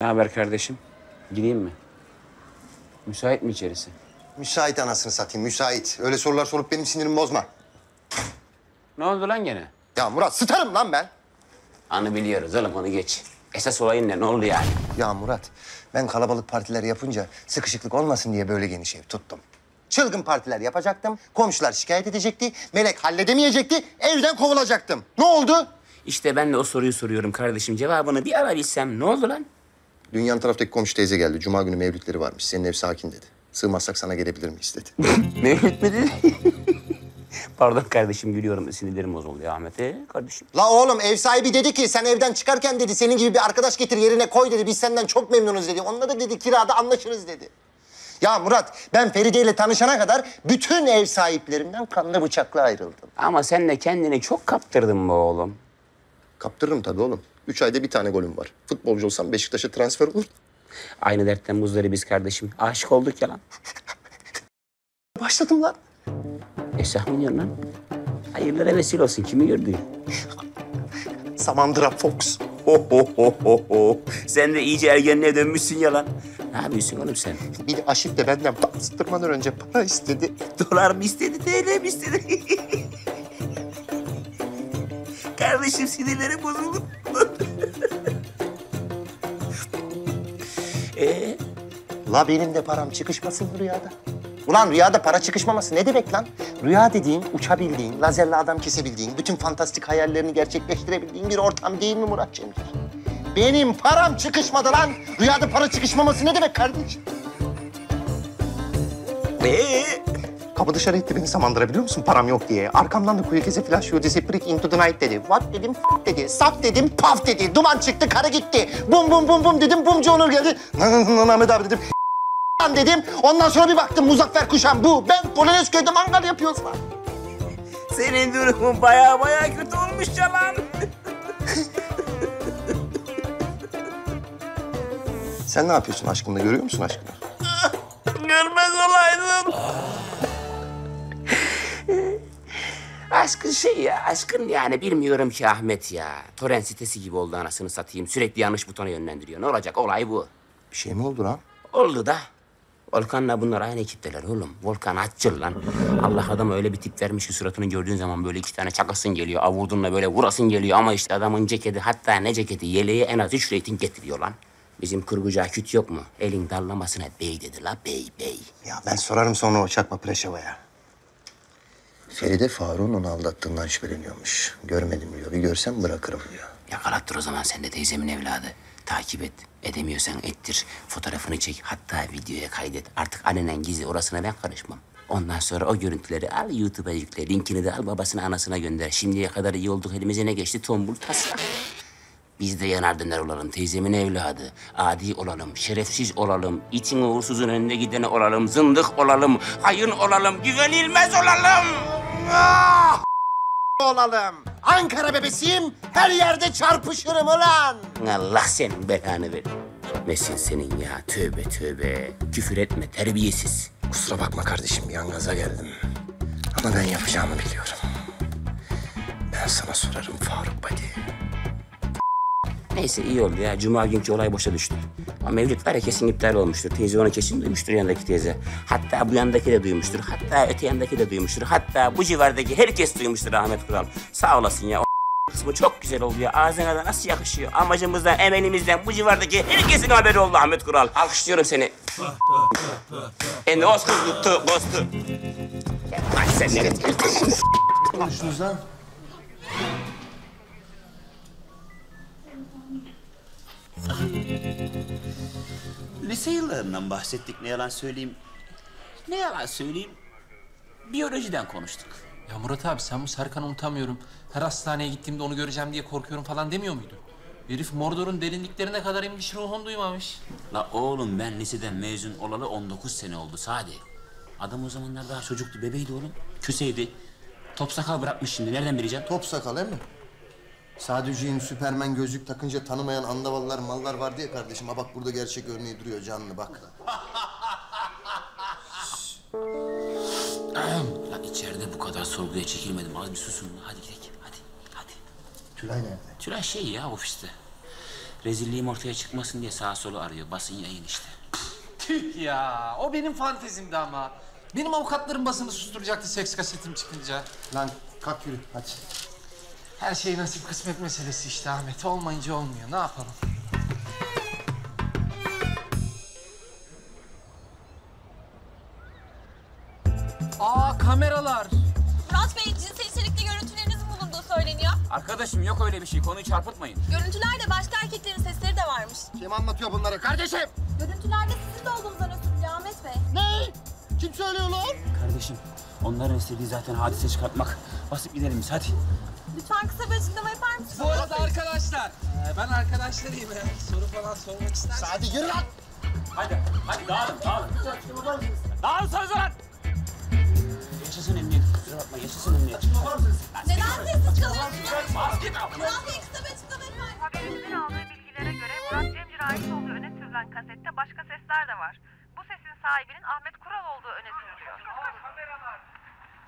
Ne haber kardeşim? Gideyim mi? Müsait mi içerisi? Müsait anasını satayım, müsait. Öyle sorular sorup benim sinirimi bozma. Ne oldu lan gene? Ya Murat, sıtarım lan ben. Anı biliyoruz oğlum onu geç. Esas olayın ne? Ne oldu yani? Ya Murat, ben kalabalık partiler yapınca sıkışıklık olmasın diye böyle geniş ev tuttum. Çılgın partiler yapacaktım, komşular şikayet edecekti, Melek halledemeyecekti, evden kovulacaktım. Ne oldu? İşte ben de o soruyu soruyorum kardeşim. Cevabını bir ara bilsem ne oldu lan? Dünyanın taraftaki komşu teyze geldi. Cuma günü mevlütleri varmış. Senin ev sakin dedi. Sığmazsak sana gelebilir miyiz dedi. Mevlüt mü dedi? Pardon kardeşim gülüyorum. Sinirlerim bozuldu ya Ahmet. Ee, kardeşim. La oğlum ev sahibi dedi ki sen evden çıkarken dedi senin gibi bir arkadaş getir yerine koy dedi. Biz senden çok memnunuz dedi. Onunla da dedi kirada anlaşırız dedi. Ya Murat ben Feride ile tanışana kadar bütün ev sahiplerimden kanlı bıçakla ayrıldım. Ama sen de kendini çok kaptırdın be oğlum. Kaptırırım tabii oğlum. Üç ayda bir tane golüm var. Futbolcu olsam Beşiktaş'a transfer olur. Aynı dertten buzları biz kardeşim. Aşık olduk ya lan. Başladım lan. Esah mı diyorsun lan? Hayırlara vesile olsun. Kimi gördün? Samandıra Fox. Ho ho ho ho ho. Sen de iyice ergenliğe dönmüşsün ya lan. Ne yapıyorsun oğlum sen? Bir Aşif de benden bastırmadan önce para istedi. Dolar mı istedi, TL mi istedi? Kardeşim sinirlerim bozuldu. Ee, La benim de param çıkışmasın rüyada. Ulan rüyada para çıkışmaması ne demek lan? Rüya dediğin uçabildiğin, lazerle adam kesebildiğin, bütün fantastik hayallerini gerçekleştirebildiğin bir ortam değil mi Murat Cemcir? Benim param çıkışmadı lan. Rüyada para çıkışmaması ne demek kardeşim? ee? Kapı dışarı itti beni Samandıra biliyor musun? Param yok diye. Arkamdan da kuyu kese flash you disappearing into the night dedi. What dedim, f- dedi. Sap dedim, paf dedi. Duman çıktı, karı gitti. Bum bum bum bum dedim, bumcu Onur geldi. Ahmet abi dedim. Dedim. Ondan sonra bir baktım Muzaffer Kuşan bu. Ben Polonezköy'de mangal yapıyoruz lan. Senin durumun baya baya kötü olmuş ya lan. Sen ne yapıyorsun aşkımla? Görüyor musun aşkını? Görmez olaydın. Aşkın şey ya, aşkın yani bilmiyorum ki Ahmet ya. Torrent sitesi gibi oldu anasını satayım. Sürekli yanlış butona yönlendiriyor. Ne olacak? Olay bu. Bir şey mi oldu lan? Oldu da. Volkan'la bunlar aynı ekipteler oğlum. Volkan açıl lan. Allah adama öyle bir tip vermiş ki suratını gördüğün zaman böyle iki tane çakasın geliyor. Avurdunla böyle vurasın geliyor. Ama işte adamın ceketi hatta ne ceketi yeleği en az üç reyting getiriyor lan. Bizim kurgucu aküt yok mu? Elin dallamasına bey dedi la bey bey. Ya ben sorarım sonra o çakma Preşeva'ya. Feride Faruk'un onu aldattığından şüpheleniyormuş. Görmedim diyor. Bir görsem bırakırım diyor. Yakalattır o zaman sen de teyzemin evladı. Takip et. Edemiyorsan ettir. Fotoğrafını çek. Hatta videoya kaydet. Artık alenen gizli orasına ben karışmam. Ondan sonra o görüntüleri al YouTube'a yükle. Linkini de al babasına anasına gönder. Şimdiye kadar iyi olduk elimize ne geçti? Tombul taslak. Biz de yanar döner olalım teyzemin evladı. Adi olalım, şerefsiz olalım, itin uğursuzun önünde gideni olalım, zındık olalım, hayın olalım, güvenilmez olalım. Ah! Olalım. Ankara bebesiyim. Her yerde çarpışırım ulan. Allah senin belanı ver. Nesin senin ya? Tövbe tövbe. Küfür etme terbiyesiz. Kusura bakma kardeşim. Yan gaza geldim. Ama ben yapacağımı biliyorum. Ben sana sorarım Faruk Badi. Neyse iyi oldu ya. Cuma günkü olay boşa düştü. Ama Mevlüt var ya kesin iptal olmuştur. Teyze onu kesin duymuştur yanındaki teyze. Hatta bu yandaki de duymuştur. Hatta öte yandaki de duymuştur. Hatta bu civardaki herkes duymuştur Ahmet Kural. Sağ olasın ya. O kısmı çok güzel oldu ya. Ağzına da nasıl yakışıyor. Amacımızdan, emelimizden bu civardaki herkesin haberi oldu Ahmet Kural. Alkışlıyorum seni. And Oscar tuttu, bostu. Bak sen nereye Konuştunuz lan. Lise yıllarından bahsettik ne yalan söyleyeyim. Ne yalan söyleyeyim. Biyolojiden konuştuk. Ya Murat abi sen bu Serkan'ı unutamıyorum. Her hastaneye gittiğimde onu göreceğim diye korkuyorum falan demiyor muydun? Herif Mordor'un derinliklerine kadar inmiş ruhun duymamış. La oğlum ben liseden mezun olalı 19 sene oldu Sadi. Adam o zamanlar daha çocuktu, bebeydi oğlum. Küseydi. Top sakal bırakmış şimdi, nereden bileceğim? Top sakal değil mi? Sadüceğin Süpermen gözlük takınca tanımayan andavallar mallar vardı ya kardeşim. Ha bak burada gerçek örneği duruyor canlı bak. Lan içeride bu kadar sorguya çekilmedim. Az bir susun. Hadi gidelim. Hadi. Hadi. Tülay nerede? Tülay şey ya ofiste. Rezilliğim ortaya çıkmasın diye sağa solu arıyor. Basın yayın işte. Tüh ya. O benim fantezimdi ama. Benim avukatlarım basını susturacaktı seks kasetim çıkınca. Lan kalk yürü hadi. Her şey nasip kısmet meselesi işte Ahmet. Olmayınca olmuyor. Ne yapalım? Aa kameralar. Murat Bey cinsel içerikli görüntülerinizin bulunduğu söyleniyor. Arkadaşım yok öyle bir şey. Konuyu çarpıtmayın. Görüntülerde başka erkeklerin sesleri de varmış. Kim anlatıyor bunları kardeşim? Görüntülerde sizin de olduğunuzdan ötürü Ahmet Bey. Ne? Kim söylüyor lan? Kardeşim onların istediği zaten hadise çıkartmak. Basıp gidelim biz hadi. Lütfen kısa bir açıklama yapar mısınız? Bu arada arkadaşlar. e, ben arkadaşlarıyım. eğer Soru falan sormak isterseniz. Hadi yürü lan. Hadi, hadi dağılın, dağılın. Dağılın söz lan! Yaşasın emniyet, kusura bakma, yaşasın emniyet. Neden sessiz kalıyorsunuz? Bas git al. Murat Bey kısa bir açıklama yapar mısınız? Haberimizin aldığı bilgilere göre Murat Cemcir'e ait olduğu öne sürülen kasette başka sesler de var. Bu sesin sahibinin Ahmet Kural olduğu öne sürülüyor.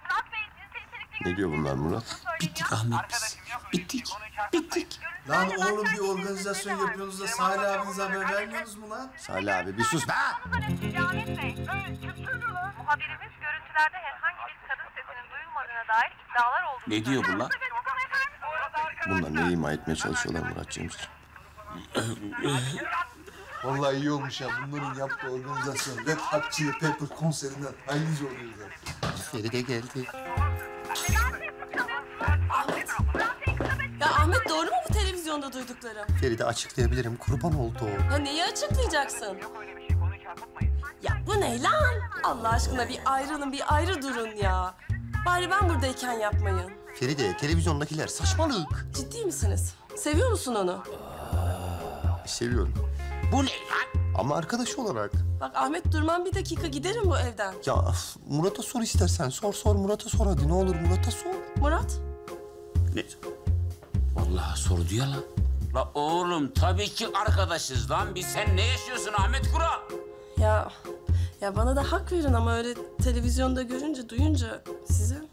Murat Bey cinsel içerikli Ne diyor bunlar Murat? Bittik Ahmet biz. Bittik, bittik. Lan oğlum bir organizasyon yapıyorsunuz da Salih abinize haber vermiyorsunuz mu lan? Salih abi bir sus be! Muhabirimiz görüntülerde herhangi bir kadın sesinin duyulmadığına dair iddialar olduğunu Ne diyor bu söylüyor. lan? Bunlar ne ima etmeye çalışıyorlar Murat Cemcir? Vallahi iyi olmuş ya. Bunların yaptığı organizasyon Red Hot Chili Pepper konserinden aynıca oluyor zaten. Feride geldi. Ya Ahmet doğru mu bu televizyonda duyduklarım? Feride açıklayabilirim. Kurban oldu o. Ya neyi açıklayacaksın? Ya bu ne lan? Allah aşkına bir ayrılın, bir ayrı durun ya. Bari ben buradayken yapmayın. Feride televizyondakiler saçmalık. Ciddi misiniz? Seviyor musun onu? Seviyorum. Bu ne lan? Ama arkadaş olarak. Bak Ahmet durmam bir dakika giderim bu evden. Ya Murat'a sor istersen. Sor sor Murat'a sor hadi ne olur Murat'a sor. Murat, Ne? Vallahi sordu ya lan. La oğlum tabii ki arkadaşız lan. Biz sen ne yaşıyorsun Ahmet Kural? ya ya bana da hak verin ama öyle televizyonda görünce, duyunca size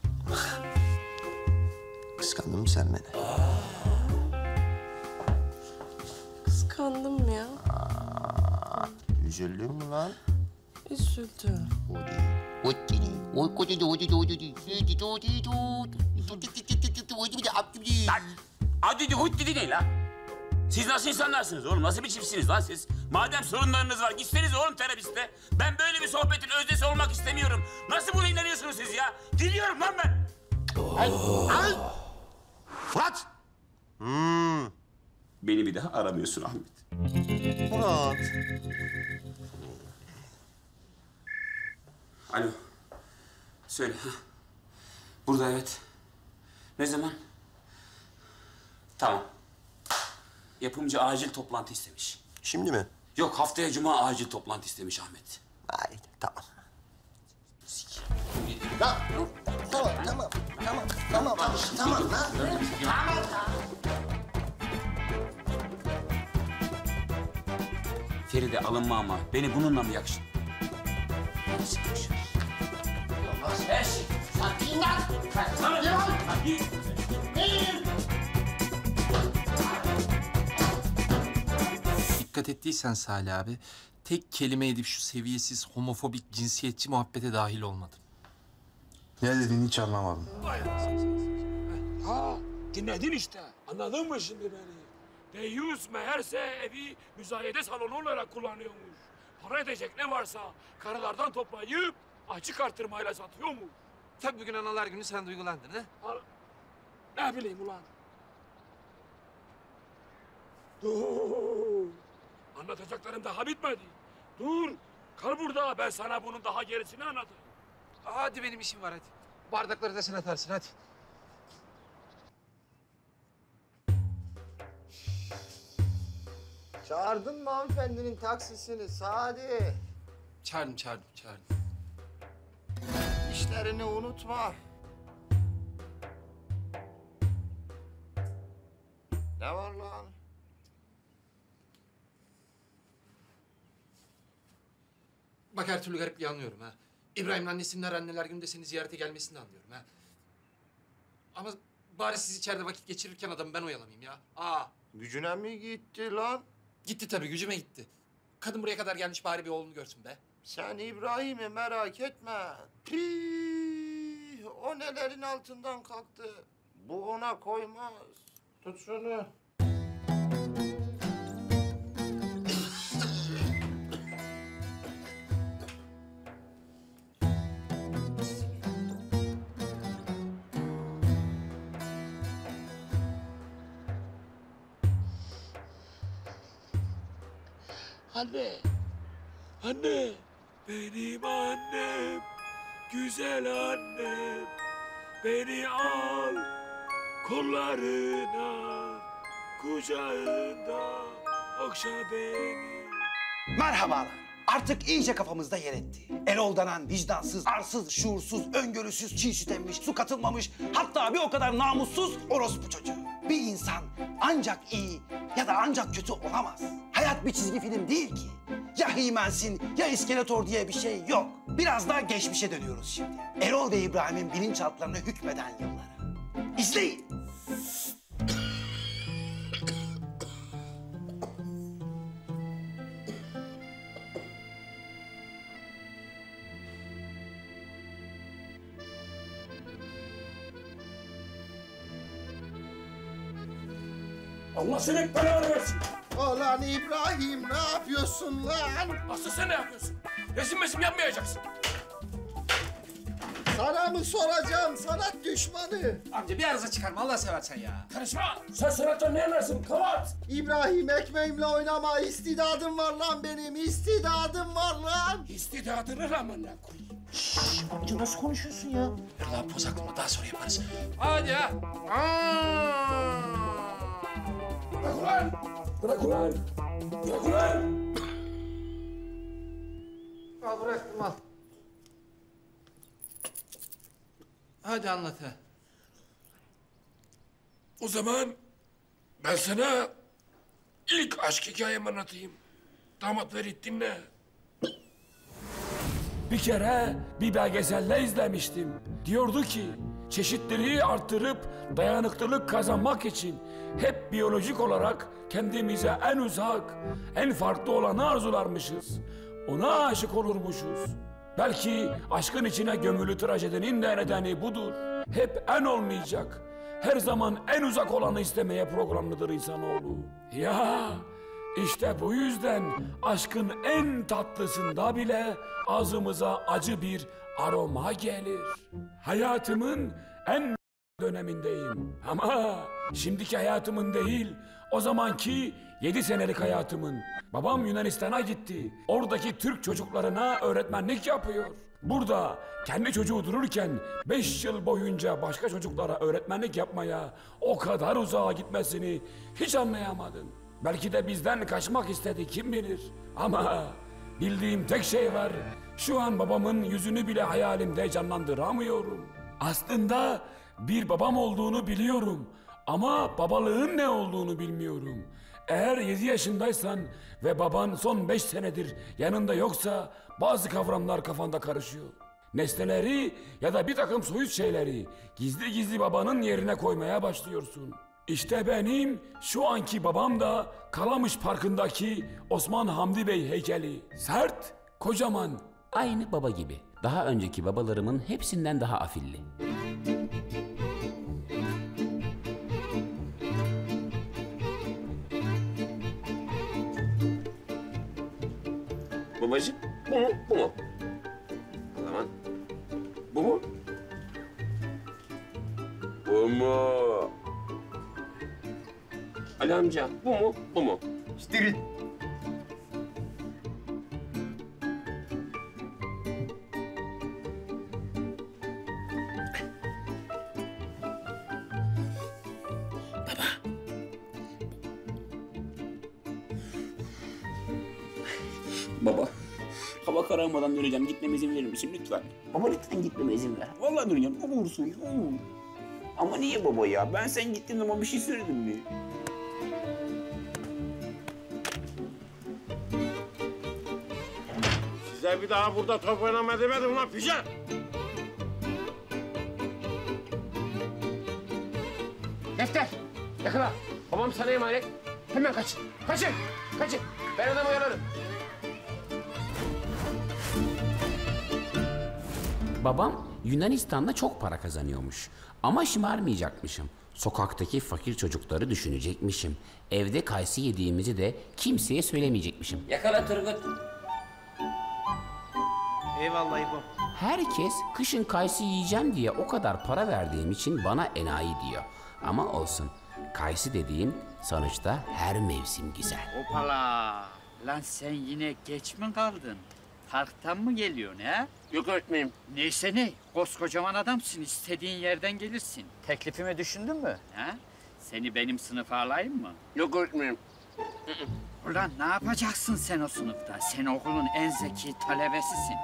Kıskandın mı sen beni? kıskandım ya. Üzüldün mü lan? Üzüldüm. Lan hadi de hut dedi ne lan? Siz nasıl insanlarsınız oğlum? Nasıl bir çiftsiniz lan siz? Madem sorunlarınız var gitseniz oğlum terapiste. Ben böyle bir sohbetin öznesi olmak istemiyorum. Nasıl buna inanıyorsunuz siz ya? Gidiyorum lan ben. Murat! Beni bir daha aramıyorsun Ahmet. Murat! Alo. Söyle. ha. Burada evet. Ne zaman? Tamam. Yapımcı acil toplantı istemiş. Şimdi mi? Yok haftaya cuma acil toplantı istemiş Ahmet. Haydi tamam. Ya, tamam, tamam, tamam, tamam, tamam lan. Feride alınma ama. Beni bununla mı yakıştın? Şey. Dikkat ettiysen Salih abi, tek kelime edip şu seviyesiz homofobik cinsiyetçi muhabbete dahil olmadım. Ne dediğini hiç anlamadım. Ha dinledin işte. Anladın mı şimdi beni? Deyyus meğerse evi müzayede salonu olarak kullanıyormuş. Para edecek ne varsa karılardan toplayıp açık artırmayla satıyormuş. Tabii bugün analar günü sen duygulandın ha? Ha, ne bileyim ulan. Dur. Anlatacaklarım daha bitmedi. Dur. Kal burada ben sana bunun daha gerisini anlatırım. Hadi benim işim var hadi. Bardakları da sen atarsın hadi. Çağırdın mı hanımefendinin taksisini Sadi? Çağırdım çağırdım çağırdım. İşlerini unutma. Ne var lan? Bak her türlü garipliği anlıyorum ha. İbrahim'in annesinin her anneler gününde seni ziyarete gelmesini de anlıyorum ha. Ama bari siz içeride vakit geçirirken adamı ben oyalamayayım ya. Aa Gücüne mi gitti lan? Gitti tabii gücüme gitti. Kadın buraya kadar gelmiş bari bir oğlunu görsün be. Sen İbrahim'i merak etme. Pih, o nelerin altından kalktı. Bu ona koymaz. Tut şunu. Anne. Anne. Benim annem. Güzel annem. Beni al kollarına. Kucağında okşa beni. Merhabalar. Artık iyice kafamızda yer etti. Erol denen vicdansız, arsız, şuursuz, öngörüsüz, çiğ süt emmiş, su katılmamış, hatta bir o kadar namussuz orospu çocuğu. Bir insan ancak iyi ya da ancak kötü olamaz. Hayat bir çizgi film değil ki. Ya Himensin ya İskeletor diye bir şey yok. Biraz daha geçmişe dönüyoruz şimdi. Erol ve İbrahim'in bilinçaltlarına hükmeden yıllara. İzleyin. Allah senin belanı versin. Ulan İbrahim ne yapıyorsun lan? Aslı sen ne yapıyorsun? Resim mesim yapmayacaksın. Sana mı soracağım sanat düşmanı? Amca bir arıza çıkarma Allah seversen ya. Karışma. Sen sanattan ne anlarsın? Kavat. İbrahim ekmeğimle oynama. İstidadım var lan benim. İstidadım var lan. İstidadını ramına koy. Amca nasıl konuşuyorsun ya? Ver lan poz aklıma daha sonra yaparız. Hadi ya. Bırak ulan. Bırak ulan. Bırak ulan. Al bıraktım al. Hadi anlat ha. O zaman ben sana ilk aşk hikayemi anlatayım. Damat Ferit dinle. Bir kere bir belgeselde izlemiştim. Diyordu ki çeşitliliği arttırıp dayanıklılık kazanmak için hep biyolojik olarak kendimize en uzak, en farklı olanı arzularmışız. Ona aşık olurmuşuz. Belki aşkın içine gömülü trajedinin de nedeni budur. Hep en olmayacak, her zaman en uzak olanı istemeye programlıdır insanoğlu. Ya işte bu yüzden aşkın en tatlısında bile ağzımıza acı bir aroma gelir. Hayatımın en dönemindeyim. Ama şimdiki hayatımın değil, o zamanki yedi senelik hayatımın. Babam Yunanistan'a gitti. Oradaki Türk çocuklarına öğretmenlik yapıyor. Burada kendi çocuğu dururken beş yıl boyunca başka çocuklara öğretmenlik yapmaya o kadar uzağa gitmesini hiç anlayamadım. Belki de bizden kaçmak istedi kim bilir. Ama bildiğim tek şey var. Şu an babamın yüzünü bile hayalimde canlandıramıyorum. Aslında bir babam olduğunu biliyorum ama babalığın ne olduğunu bilmiyorum. Eğer yedi yaşındaysan ve baban son beş senedir yanında yoksa bazı kavramlar kafanda karışıyor. Nesneleri ya da bir takım soyut şeyleri gizli gizli babanın yerine koymaya başlıyorsun. İşte benim şu anki babam da Kalamış Parkı'ndaki Osman Hamdi Bey heykeli. Sert, kocaman, Aynı baba gibi. Daha önceki babalarımın hepsinden daha afilli. Babacığım, bu mu, bu mu? O zaman bu mu? Bu mu? Ali amca, bu mu, bu mu? İşte döneceğim. Gitmeme izin verir misin lütfen? Baba lütfen gitmeme izin ver. Vallahi döneceğim. Ne olursun. olur. Ama niye baba ya? Ben sen gittiğin zaman bir şey söyledim mi? Size bir daha burada top oynama demedim lan pice. Defter, yakala. Babam sana emanet. Hemen kaçın. Kaçın. Kaçın. Ben adamı oyalarım. Babam Yunanistan'da çok para kazanıyormuş. Ama şımarmayacakmışım. Sokaktaki fakir çocukları düşünecekmişim. Evde kayısı yediğimizi de kimseye söylemeyecekmişim. Yakala Turgut. Eyvallah İbo. Herkes kışın kayısı yiyeceğim diye o kadar para verdiğim için bana enayi diyor. Ama olsun. Kayısı dediğin sonuçta her mevsim güzel. Hopala. Lan sen yine geç mi kaldın? Parktan mı geliyorsun ha? Yok öğretmenim. Neyse ne, koskocaman adamsın, istediğin yerden gelirsin. Teklifimi düşündün mü? Ha? Seni benim sınıfa alayım mı? Yok öğretmenim. Ulan ne yapacaksın sen o sınıfta? Sen okulun en zeki talebesisin.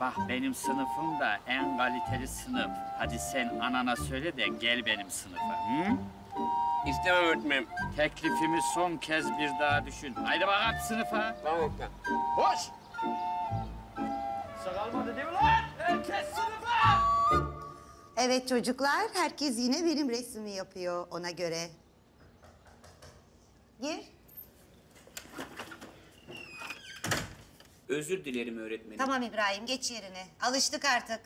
Bak benim sınıfım da en kaliteli sınıf. Hadi sen anana söyle de gel benim sınıfa. Hı? İstemem öğretmenim. Teklifimi son kez bir daha düşün. Haydi bakalım sınıfa. Tamam öğretmenim. Sakalmadı değil mi lan? Herkes sınıfa! Evet çocuklar, herkes yine benim resmimi yapıyor ona göre. Gir. Özür dilerim öğretmenim. Tamam İbrahim, geç yerine. Alıştık artık.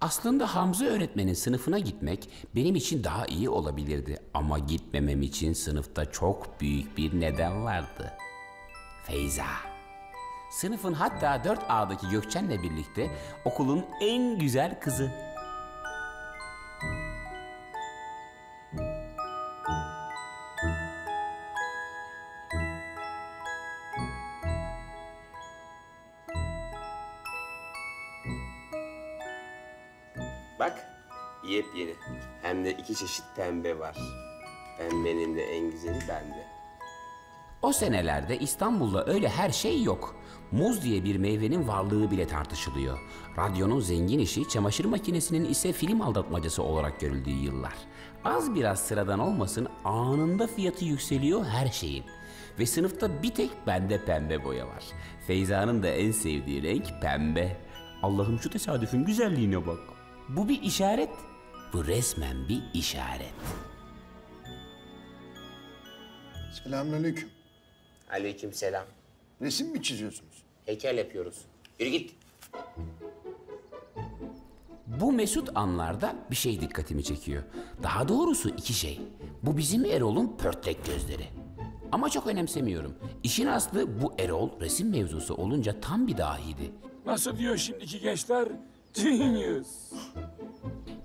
Aslında Hamza öğretmenin sınıfına gitmek benim için daha iyi olabilirdi. Ama gitmemem için sınıfta çok büyük bir neden vardı. Feyza. Sınıfın hatta 4A'daki Gökçen'le birlikte okulun en güzel kızı. Bak yepyeni. Hem de iki çeşit pembe var. Pembenin de en güzeli bende. O senelerde İstanbul'da öyle her şey yok. Muz diye bir meyvenin varlığı bile tartışılıyor. Radyonun zengin işi, çamaşır makinesinin ise film aldatmacası olarak görüldüğü yıllar. Az biraz sıradan olmasın anında fiyatı yükseliyor her şeyin. Ve sınıfta bir tek bende pembe boya var. Feyza'nın da en sevdiği renk pembe. Allah'ım şu tesadüfün güzelliğine bak. Bu bir işaret. Bu resmen bir işaret. Selamünaleyküm. Aleyküm selam. Resim mi çiziyorsunuz? Heykel yapıyoruz. Yürü git. Bu mesut anlarda bir şey dikkatimi çekiyor. Daha doğrusu iki şey. Bu bizim Erol'un pörtlek gözleri. Ama çok önemsemiyorum. İşin aslı bu Erol resim mevzusu olunca tam bir dahiydi. Nasıl diyor şimdiki gençler? Genius.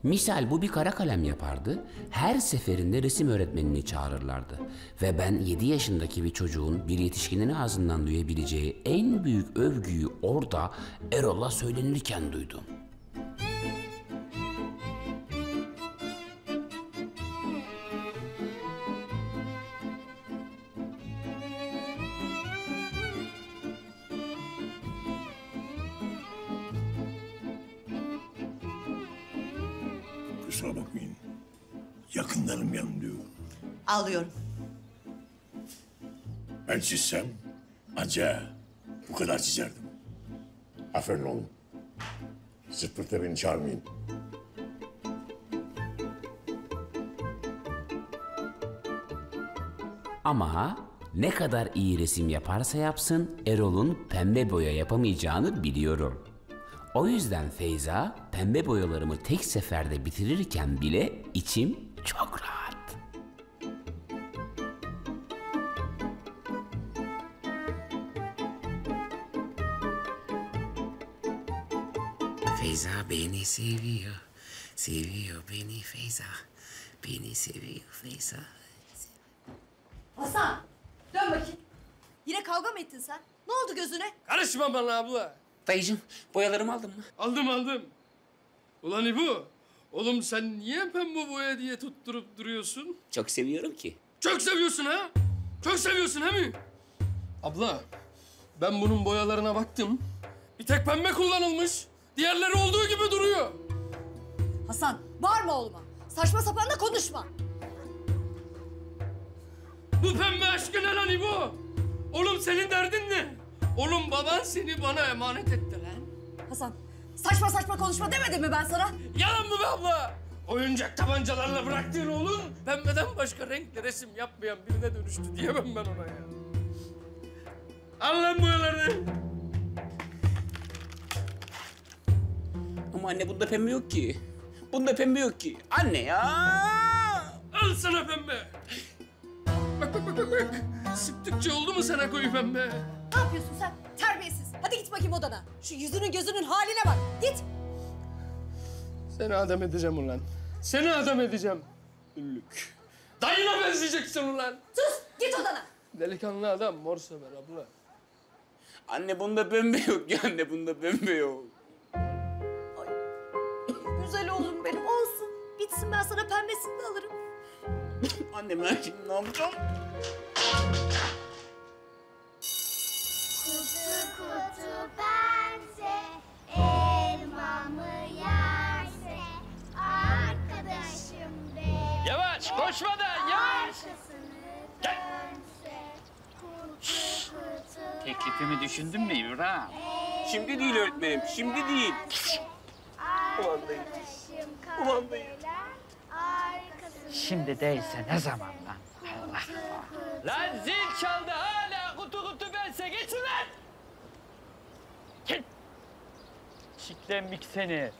Misal bu bir kara kalem yapardı. Her seferinde resim öğretmenini çağırırlardı. Ve ben 7 yaşındaki bir çocuğun bir yetişkinin ağzından duyabileceği en büyük övgüyü orada Erol'a söylenirken duydum. Çizsem anca bu kadar çizerdim. Aferin oğlum. Zıt pırtla beni çağırmayın. Ama ne kadar iyi resim yaparsa yapsın Erol'un pembe boya yapamayacağını biliyorum. O yüzden Feyza pembe boyalarımı tek seferde bitirirken bile içim çok rahat. Beni seviyor. Seviyor beni Feyza. Beni seviyor Feyza. Hasan dön bakayım. Yine kavga mı ettin sen? Ne oldu gözüne? Karışma bana abla. Dayıcım boyalarımı aldın mı? Aldım aldım. Ulan İbu, oğlum sen niye pembe boya diye tutturup duruyorsun? Çok seviyorum ki. Çok seviyorsun ha? Çok seviyorsun he mi? Abla, ben bunun boyalarına baktım. Bir tek pembe kullanılmış. Diğerleri olduğu gibi duruyor. Hasan bağırma oğluma. Saçma sapan da konuşma. Bu pembe aşkı ne lan İbo? Oğlum senin derdin ne? Oğlum baban seni bana emanet etti lan. Hasan saçma saçma konuşma demedim mi ben sana? Yalan mı be abla? oyuncak tabancalarla bıraktığın oğlun pembeden başka renkli resim yapmayan birine dönüştü diyemem ben ona ya. Al lan boyalarını. Ama anne bunda pembe yok ki. Bunda pembe yok ki. Anne ya. Al sana pembe. Bak bak bak bak bak. Sıktıkça oldu mu sana koyu pembe? Ne yapıyorsun sen? Terbiyesiz. Hadi git bakayım odana. Şu yüzünün gözünün haline bak. Git. Seni adam edeceğim ulan. Seni adam edeceğim. Üllük. Dayına benzeyeceksin ulan. Sus. Git odana. Delikanlı adam mor sever abla. Anne bunda pembe yok ya anne bunda pembe yok. Güzel oğlum benim olsun. Bitsin ben sana pembesini de alırım. Anne ben şimdi ne yapacağım? Kutu kutu pense elma mı yerse arkadaşım de. Yavaş koşmadan yavaş. Kutu Teklifimi düşündün mü İbrahim? Şimdi değil öğretmenim, şimdi değil. Kahveler arkasını Şimdi değilse ne zaman lan? Allah. Lan zil çaldı hala kutu kutu bense geçin lan. Çitlenmik seni.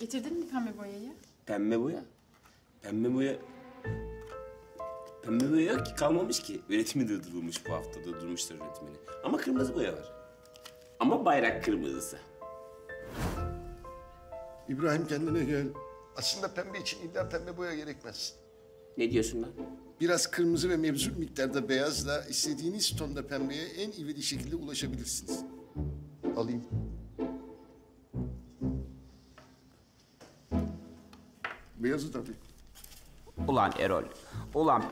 Getirdin mi pembe boyayı? Pembe boya. Pembe boya. Pembe boya yok ki kalmamış ki. Üretimi durdurulmuş bu hafta durdurmuşlar üretimini. Ama kırmızı boya var. Ama bayrak kırmızısı. İbrahim kendine gel. Aslında pembe için illa pembe boya gerekmez. Ne diyorsun lan? Biraz kırmızı ve mevcut miktarda beyazla istediğiniz tonda pembeye en ivedi şekilde ulaşabilirsiniz. Alayım. Beyazı tabii. Ulan Erol, ulan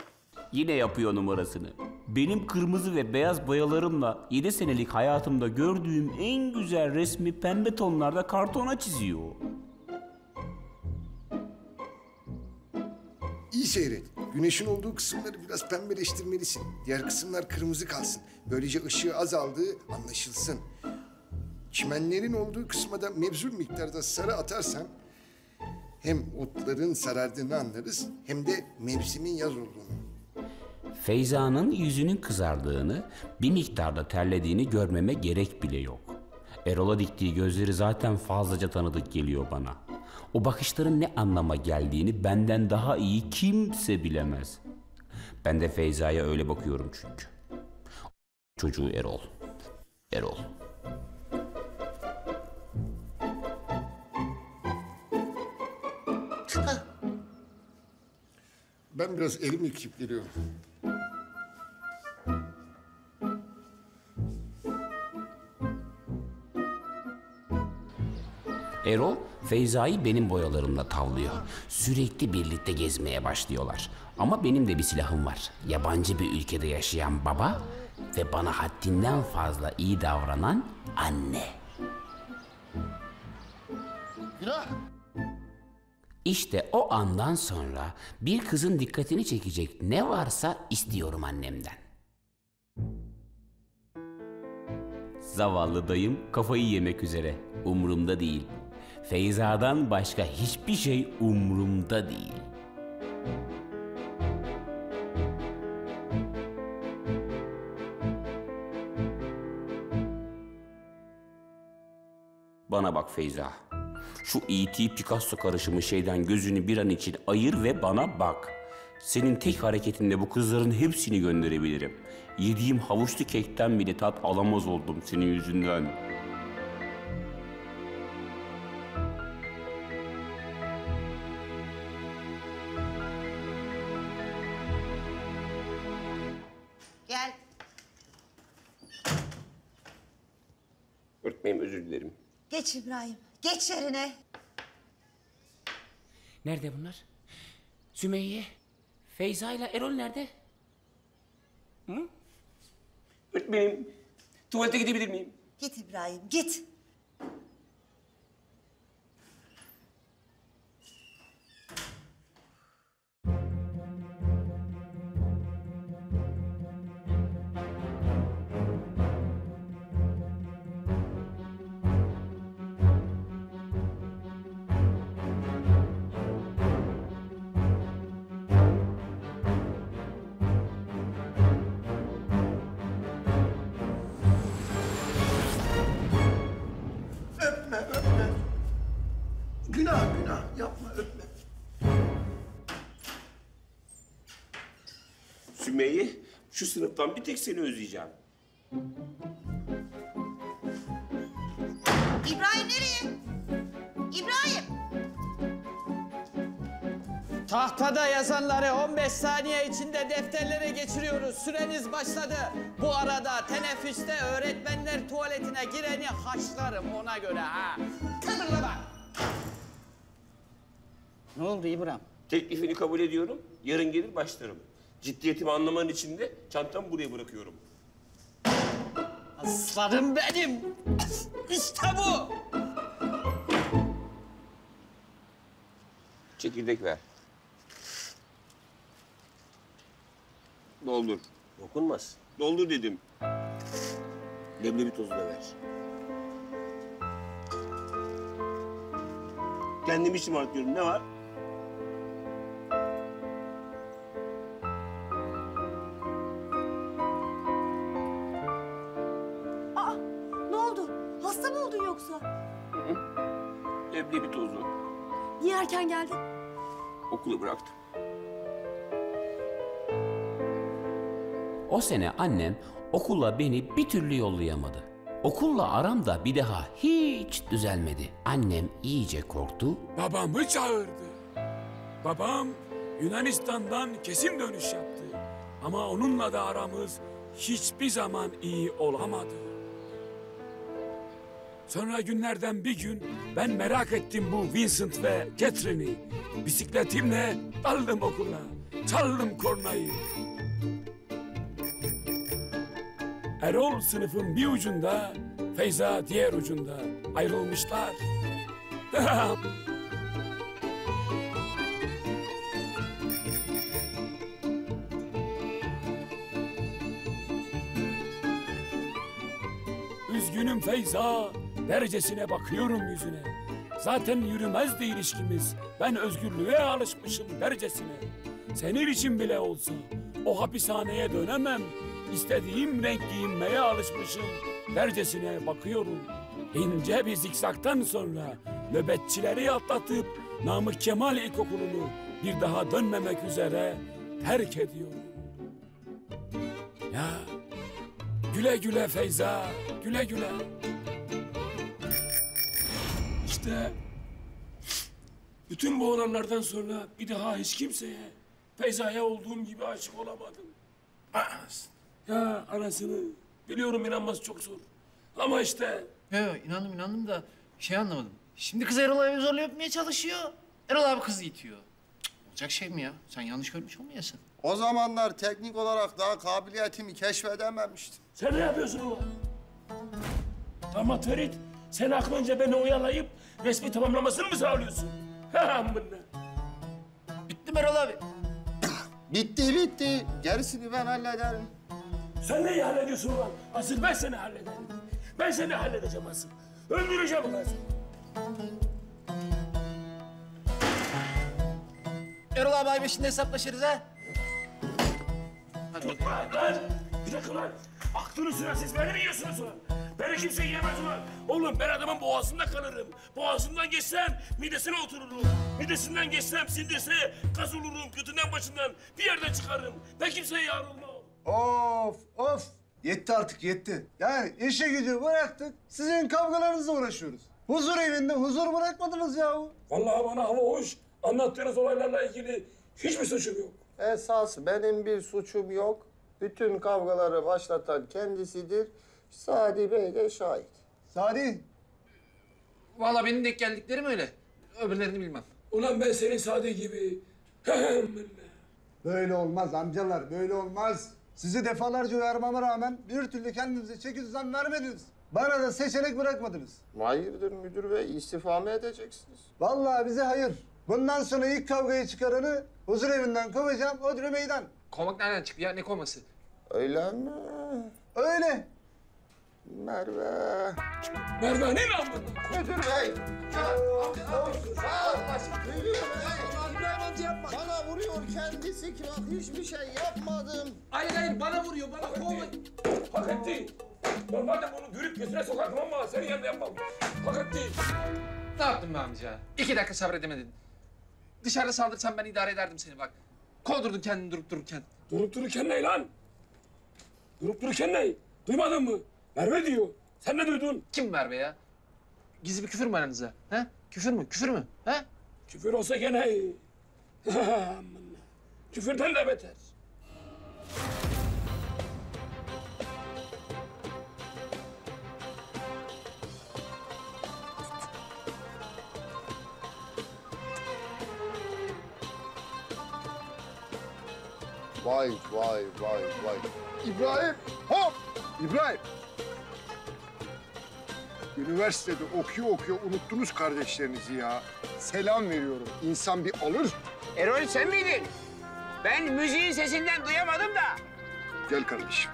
yine yapıyor numarasını. Benim kırmızı ve beyaz boyalarımla 7 senelik hayatımda gördüğüm en güzel resmi pembe tonlarda kartona çiziyor. İyi seyret. Güneşin olduğu kısımları biraz pembeleştirmelisin. Diğer kısımlar kırmızı kalsın. Böylece ışığı azaldığı anlaşılsın. Çimenlerin olduğu kısma da mevzul miktarda sarı atarsan hem otların sarardığını anlarız hem de mevsimin yaz olduğunu. Feyza'nın yüzünün kızardığını, bir miktarda terlediğini görmeme gerek bile yok. Erol'a diktiği gözleri zaten fazlaca tanıdık geliyor bana. O bakışların ne anlama geldiğini benden daha iyi kimse bilemez. Ben de Feyza'ya öyle bakıyorum çünkü. Çocuğu Erol. Erol. Ben biraz elimi yıkayıp geliyorum. Erol, Feyza'yı benim boyalarımla tavlıyor. Sürekli birlikte gezmeye başlıyorlar. Ama benim de bir silahım var. Yabancı bir ülkede yaşayan baba ve bana haddinden fazla iyi davranan anne. Günah. İşte o andan sonra bir kızın dikkatini çekecek ne varsa istiyorum annemden. Zavallı dayım kafayı yemek üzere. Umrumda değil. Feyza'dan başka hiçbir şey umrumda değil. Bana bak Feyza. Şu E.T. Picasso karışımı şeyden gözünü bir an için ayır ve bana bak. Senin tek hareketinde bu kızların hepsini gönderebilirim. Yediğim havuçlu kekten bile tat alamaz oldum senin yüzünden. Gel. Öğretmenim özür dilerim. Geç İbrahim. Geç yerine. Nerede bunlar? Sümeyye, Feyza ile Erol nerede? Hı? Öğretmenim, tuvalete gidebilir miyim? Git İbrahim git. Sınıftan bir tek seni özleyeceğim. İbrahim nereye? İbrahim. Tahtada yazanları 15 saniye içinde defterlere geçiriyoruz. Süreniz başladı. Bu arada teneffüste öğretmenler tuvaletine gireni haşlarım ona göre ha. Kıpırdama. Ne oldu İbrahim? Teklifini kabul ediyorum. Yarın gelir başlarım. Ciddiyetimi anlaman için de çantamı buraya bırakıyorum. Aslanım benim. İşte bu. Çekirdek ver. Doldur. Dokunmaz. Doldur dedim. Leblebi tozu da ver. Kendimi şımartıyorum. Ne var? Erken geldin? Okulu bıraktım. O sene annem okulla beni bir türlü yollayamadı. Okulla aram da bir daha hiç düzelmedi. Annem iyice korktu. Babamı çağırdı. Babam Yunanistan'dan kesin dönüş yaptı. Ama onunla da aramız hiçbir zaman iyi olamadı. Sonra günlerden bir gün ben merak ettim bu Vincent ve Catherine'i. Bisikletimle daldım okula. Çaldım kornayı. Erol sınıfın bir ucunda, Feyza diğer ucunda ayrılmışlar. Üzgünüm Feyza, derecesine bakıyorum yüzüne. Zaten yürümezdi ilişkimiz. Ben özgürlüğe alışmışım derecesine. Senin için bile olsa o hapishaneye dönemem. İstediğim renk giyinmeye alışmışım. Dercesine bakıyorum. İnce bir zikzaktan sonra nöbetçileri atlatıp Namık Kemal İlkokulu'nu bir daha dönmemek üzere terk ediyorum. Ya güle güle Feyza, güle güle. İşte bütün bu olanlardan sonra bir daha hiç kimseye Feyza'ya olduğum gibi aşık olamadım. Ya anasını biliyorum inanması çok zor. Ama işte Yo, yo, inandım inandım da şey anlamadım. Şimdi kız Erol abi zorla öpmeye çalışıyor. Erol abi kızı itiyor. Cık, olacak şey mi ya? Sen yanlış görmüş olmayasın. O zamanlar teknik olarak daha kabiliyetimi keşfedememiştim. sen ne yapıyorsun ulan? Ama Ferit sen aklınca beni oyalayıp resmi tamamlamasını mı sağlıyorsun? Ha amına. Bitti mi Erol abi? Bitti bitti. Gerisini ben hallederim. Sen neyi hallediyorsun ulan? Asıl ben seni hallederim. Ben seni halledeceğim asıl. Öldüreceğim ulan seni. Erol abi ay beşinde hesaplaşırız ha. Lan, lan! Bir dakika lan! Aklını süren siz beni mi yiyorsunuz ulan? Beni kimse yiyemez ulan. Oğlum ben adamın boğazında kalırım. Boğazından geçsem midesine otururum. Midesinden geçsem sindirse gaz olurum. Götünden başından bir yerden çıkarım. Ben kimseye yar olmam. Of, of. Yetti artık, yetti. Yani işe gücü bıraktık, sizin kavgalarınızla uğraşıyoruz. Huzur evinde huzur bırakmadınız yahu. Vallahi bana hava hoş. Anlattığınız olaylarla ilgili hiçbir suçum yok. Esas benim bir suçum yok. Bütün kavgaları başlatan kendisidir. Sadi Bey de şahit. Sadi. Vallahi benim denk geldiklerim öyle. Öbürlerini bilmem. Ulan ben senin Sadi gibi. Böyle olmaz amcalar, böyle olmaz. Sizi defalarca uyarmama rağmen bir türlü kendinize çeki düzen vermediniz. Bana da seçenek bırakmadınız. Hayırdır müdür bey istifa mı edeceksiniz? Vallahi bize hayır. Bundan sonra ilk kavgayı çıkaranı huzur evinden kovacağım, Odri meydan. Kovmak nereden çıktı ya? Ne kovması? Öyle mi? Öyle. Merve. Merve ne lan bunlar? Müdür bey. Bana vuruyor kendisi ki bak hiçbir şey yapmadım. Hayır hayır bana vuruyor bana kovma. Hak etti. Normalde bunu görüp gözüne sokardım ama senin yanında yapmam. Hak etti. Ne yaptın be amca? İki dakika sabredemedin. Dışarıda saldırsan ben idare ederdim seni bak. Kovdurdun kendini durup dururken. Durup dururken ne lan? Durup dururken ne? Duymadın mı? Merve diyor. Sen ne duydun? Kim Merve ya? Gizli bir küfür mü aranızda? He? Küfür mü? Küfür mü? He? Küfür olsa gene iyi. Küfürden de beter. Vay vay vay vay. İbrahim hop! İbrahim. Üniversitede okuyor okuyor unuttunuz kardeşlerinizi ya. Selam veriyorum. İnsan bir alır. Erol sen miydin? Ben müziğin sesinden duyamadım da. Gel kardeşim.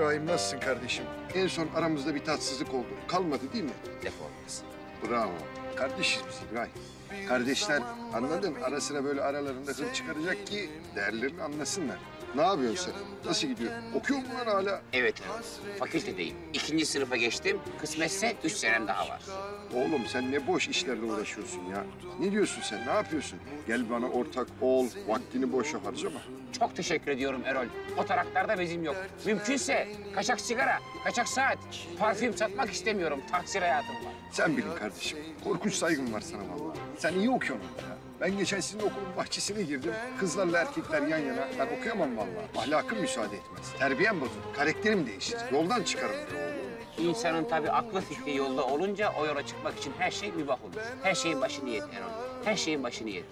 İbrahim nasılsın kardeşim? En son aramızda bir tatsızlık oldu. Kalmadı değil mi? Defolmaz. Bravo. Kardeşiz biz İbrahim. Kardeşler anladın ara sıra böyle aralarında hır çıkaracak ki değerlerini anlasınlar. Ne yapıyorsun sen? Nasıl gidiyor? Okuyor mu lan hala? Evet Erol. Fakültedeyim. İkinci sınıfa geçtim. Kısmetse üç senem daha var. Oğlum sen ne boş işlerle uğraşıyorsun ya. Ne diyorsun sen? Ne yapıyorsun? Gel bana ortak ol. Vaktini boşa harcama. Çok teşekkür ediyorum Erol. O taraklarda bezim yok. Mümkünse kaçak sigara, kaçak saat, parfüm satmak istemiyorum. Taksir hayatım var. Sen bilin kardeşim. Korkunç saygım var sana vallahi. Sen iyi okuyorsun ya. Ben geçen sizin okulun bahçesine girdim. Kızlarla erkekler yan yana. Ben okuyamam vallahi. Ahlakım müsaade etmez. Terbiyem bozulur. Karakterim değişir. Yoldan çıkarım diyor oğlum. İnsanın tabii aklı fikri yolda olunca o yola çıkmak için her şey mübah olur. Her şeyin başı niyet Erol. Her şeyin başı niyet.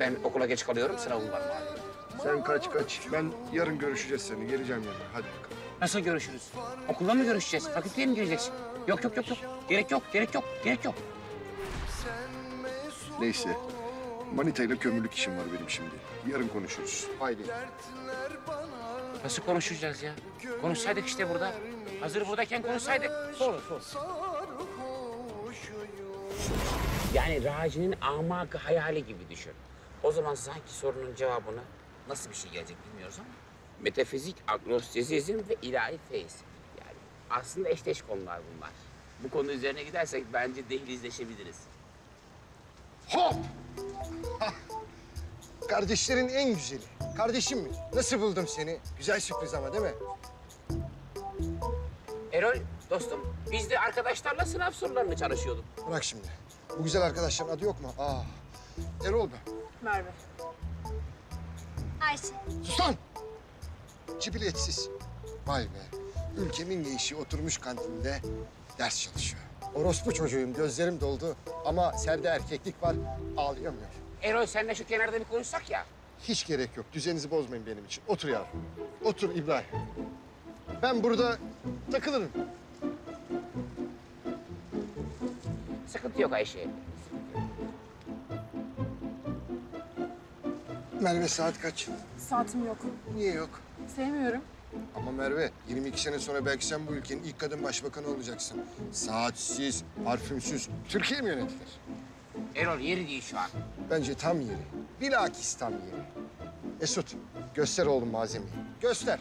Ben okula geç kalıyorum, sınavım var malum. Sen kaç kaç. Ben yarın görüşeceğiz seni. Geleceğim yanına. Hadi bakalım. Nasıl görüşürüz? Okulda mı görüşeceğiz? Fakülteye mi gireceksin? Yok yok yok yok. Gerek yok, gerek yok, gerek yok. Neyse. Manita ile kömürlük işim var benim şimdi. Yarın konuşuruz. Haydi. Nasıl konuşacağız ya? Konuşsaydık işte burada. Hazır buradayken konuşsaydık. Sonra sonra. Yani Raci'nin amakı hayali gibi düşün. O zaman sanki sorunun cevabını nasıl bir şey gelecek bilmiyoruz ama. Metafizik, agnostizizm ve ilahi feyiz. Yani aslında eşdeş konular bunlar. Bu konu üzerine gidersek bence dehlizleşebiliriz. Hop! Kardeşlerin en güzeli. Kardeşim mi? Nasıl buldum seni? Güzel sürpriz ama değil mi? Erol dostum biz de arkadaşlarla sınav sorularını çalışıyorduk. Bırak şimdi. Bu güzel arkadaşların adı yok mu? Aa. Erol be. Merve. Ayşe. Sus lan! Cibiletsiz. Vay be. Ülkemin gençliği oturmuş kantinde ders çalışıyor. Orospu çocuğuyum, gözlerim doldu. Ama serde erkeklik var, ağlayamıyor. Erol senle şu kenarda bir konuşsak ya. Hiç gerek yok. Düzeninizi bozmayın benim için. Otur yavrum. Otur İbrahim. Ben burada takılırım. Sıkıntı yok Ayşe. Merve saat kaç? Saatim yok. Niye yok? Sevmiyorum. Ama Merve, 22 sene sonra belki sen bu ülkenin ilk kadın başbakanı olacaksın. Saatsiz, parfümsüz Türkiye mi yönetilir? Erol yeri değil şu an. Bence tam yeri. Bilakis tam yeri. Esut, göster oğlum malzemeyi. Göster.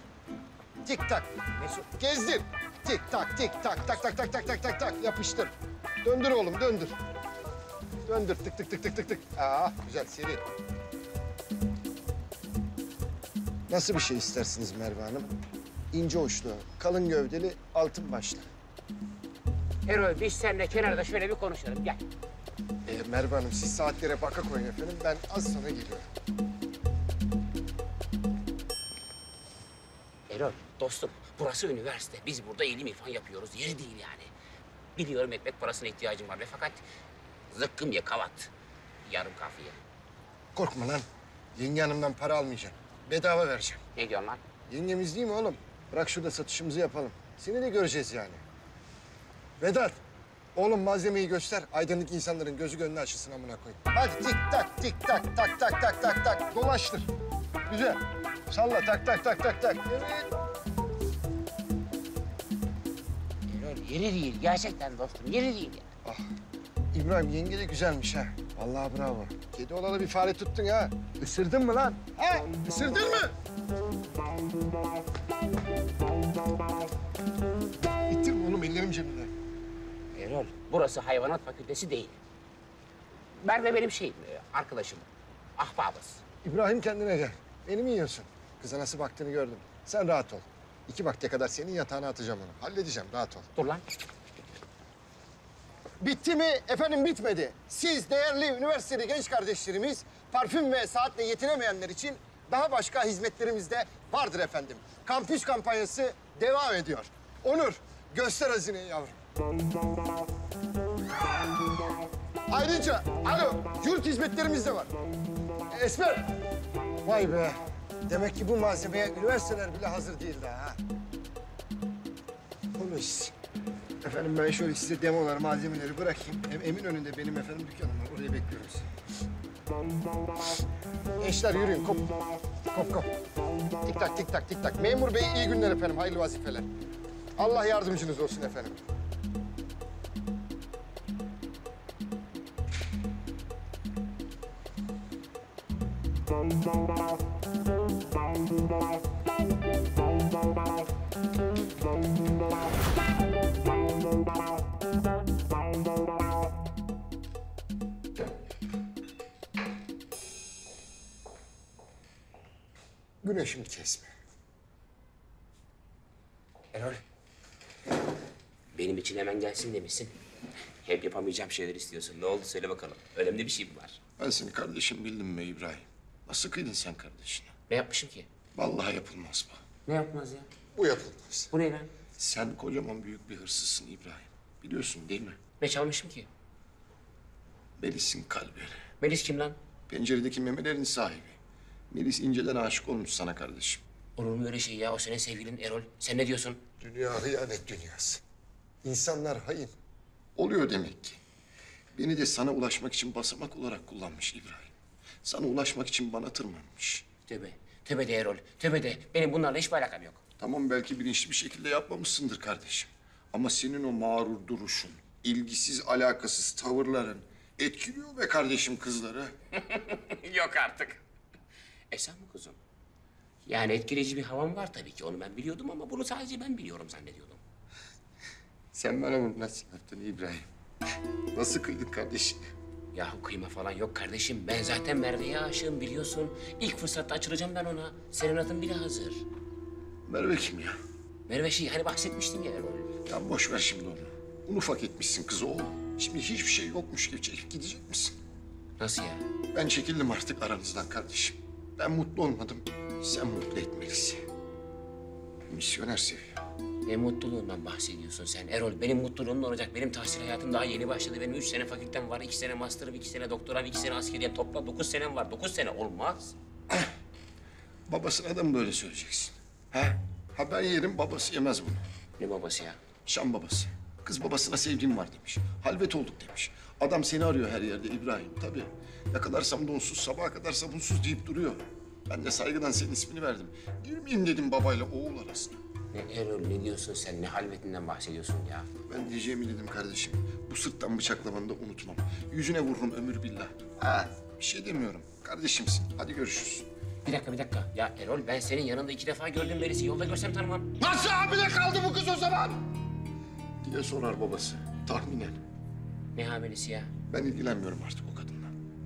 Tik tak. Mesut. Gezdir. Tik tak, tik tak, tak tak tak tak tak tak tak. Yapıştır. Döndür oğlum, döndür. Döndür, tık tık tık tık tık tık. Aa, güzel, seri. Nasıl bir şey istersiniz Merve Hanım? İnce uçlu, kalın gövdeli, altın başlı. Erol biz seninle kenarda şöyle bir konuşalım. Gel. Ee, Merve Hanım, siz saatlere baka koyun efendim. Ben az sonra geliyorum. Erol Dostum burası üniversite. Biz burada ilim irfan yapıyoruz. Yeri değil yani. Biliyorum ekmek parasına ihtiyacım var ve fakat zıkkım ye kavat. Yarım kafiye. Korkma lan. Yenge hanımdan para almayacağım. Bedava vereceğim. Ne diyorsun lan? Yengemiz değil mi oğlum? Bırak şurada satışımızı yapalım. Seni de göreceğiz yani. Vedat, oğlum malzemeyi göster. Aydınlık insanların gözü gönlü açılsın amına koy. Hadi tik tak tik tak tak tak tak tak tak. Dolaştır. Güzel. Salla tak tak tak tak tak. Evet. Erol yeri değil gerçekten dostum yeri değil ya. Ah, İbrahim yenge de güzelmiş ha. Vallahi bravo. Kedi olalı bir fare tuttun ha. Isırdın mı lan? Ha? Isırdın mı? İttirme oğlum ellerim cebimde. Erol burası hayvanat fakültesi değil. Merve benim şeyim, e, arkadaşım. Ahbabız. İbrahim kendine gel. Beni mi yiyorsun? Kıza nasıl baktığını gördüm. Sen rahat ol. İki vakte kadar senin yatağına atacağım onu. Halledeceğim, rahat ol. Dur lan. Bitti mi? Efendim bitmedi. Siz değerli üniversiteli genç kardeşlerimiz parfüm ve saatle yetinemeyenler için daha başka hizmetlerimiz de vardır efendim. Kampüs kampanyası devam ediyor. Onur, göster hazineyi yavrum. Ayrıca, alo, yurt hizmetlerimiz de var. Esmer. Vay be. Demek ki bu malzemeye üniversiteler bile hazır değil daha ha. Konuş. Efendim ben şöyle size demolar, malzemeleri bırakayım. Hem emin önünde benim efendim dükkanım var. Oraya bekliyorum sizi. Yürüyün. Kop. Kop kop. Tik tak tik tak tik tak. Memur bey iyi günler efendim. Hayırlı vazifeler. Allah yardımcınız olsun efendim. Güneşimi kesme. Erol. Benim için hemen gelsin demişsin. Hep yapamayacağım şeyler istiyorsun. Ne oldu söyle bakalım. Önemli bir şey mi var? Ben seni kardeşim bildim mi İbrahim? Nasıl kıydın sen kardeşine? Ne yapmışım ki? Vallahi yapılmaz bu. Ne yapmaz ya? Bu yapılmaz. Bu ne lan? Sen kocaman büyük bir hırsızsın İbrahim. Biliyorsun değil mi? Ne çalmışım ki? Melis'in kalbini. Melis kim lan? Penceredeki memelerin sahibi. Melis inceden aşık olmuş sana kardeşim. Olur mu öyle şey ya? O senin sevgilin Erol. Sen ne diyorsun? Dünya hıyanet dünyası. İnsanlar hain. Oluyor demek ki. Beni de sana ulaşmak için basamak olarak kullanmış İbrahim. Sana ulaşmak için bana tırmanmış. Tövbe. Tövbe de Erol. Tövbe de. Benim bunlarla hiçbir alakam yok. Tamam belki bilinçli bir şekilde yapmamışsındır kardeşim. Ama senin o mağrur duruşun, ilgisiz alakasız tavırların etkiliyor be kardeşim kızları. yok artık. Esen mi kuzum? Yani etkileyici bir havam var tabii ki. Onu ben biliyordum ama bunu sadece ben biliyorum zannediyordum. Sen bana bunu nasıl yaptın İbrahim? Nasıl kıydın kardeşim? Yahu kıyma falan yok kardeşim. Ben zaten Merve'ye aşığım biliyorsun. İlk fırsatta açılacağım ben ona. Senin adın bile hazır. Merve kim ya? Merve şey hani bahsetmiştim ya Erol. Ya boş ver şimdi onu. Un ufak etmişsin kızı oğlum. Şimdi hiçbir şey yokmuş gibi çekip gidecek misin? Nasıl ya? Ben çekildim artık aranızdan kardeşim. Ben mutlu olmadım. Sen mutlu etmelisin. Misyoner seviyor. Ne mutluluğundan bahsediyorsun sen Erol? Benim mutluluğum ne olacak? Benim tahsil hayatım daha yeni başladı. Benim üç sene fakültem var, iki sene master'ım, iki sene doktoram, iki sene askeriyem. Toplam dokuz senem var. Dokuz sene olmaz. Babasına da mı böyle söyleyeceksin? Ha? Ha ben yerim babası yemez bunu. Ne babası ya? Şam babası. Kız babasına sevgim var demiş. Halvet olduk demiş. Adam seni arıyor her yerde İbrahim tabii. Yakalarsam donsuz sabaha kadar sabunsuz deyip duruyor. Ben de saygıdan senin ismini verdim. Girmeyeyim dedim babayla oğul arasına. Ne Erol ne diyorsun sen? Ne halvetinden bahsediyorsun ya? Ben diyeceğimi dedim kardeşim. Bu sırttan bıçaklamanı da unutmam. Yüzüne vururum ömür billah. Ha, bir şey demiyorum. Kardeşimsin. Hadi görüşürüz. Bir dakika bir dakika. Ya Erol ben senin yanında iki defa gördüm Melis'i. Yolda görsem tanımam. Nasıl abine kaldı bu kız o zaman? Diye sorar babası. Tahminen. Ne hamilesi ya? Ben ilgilenmiyorum artık.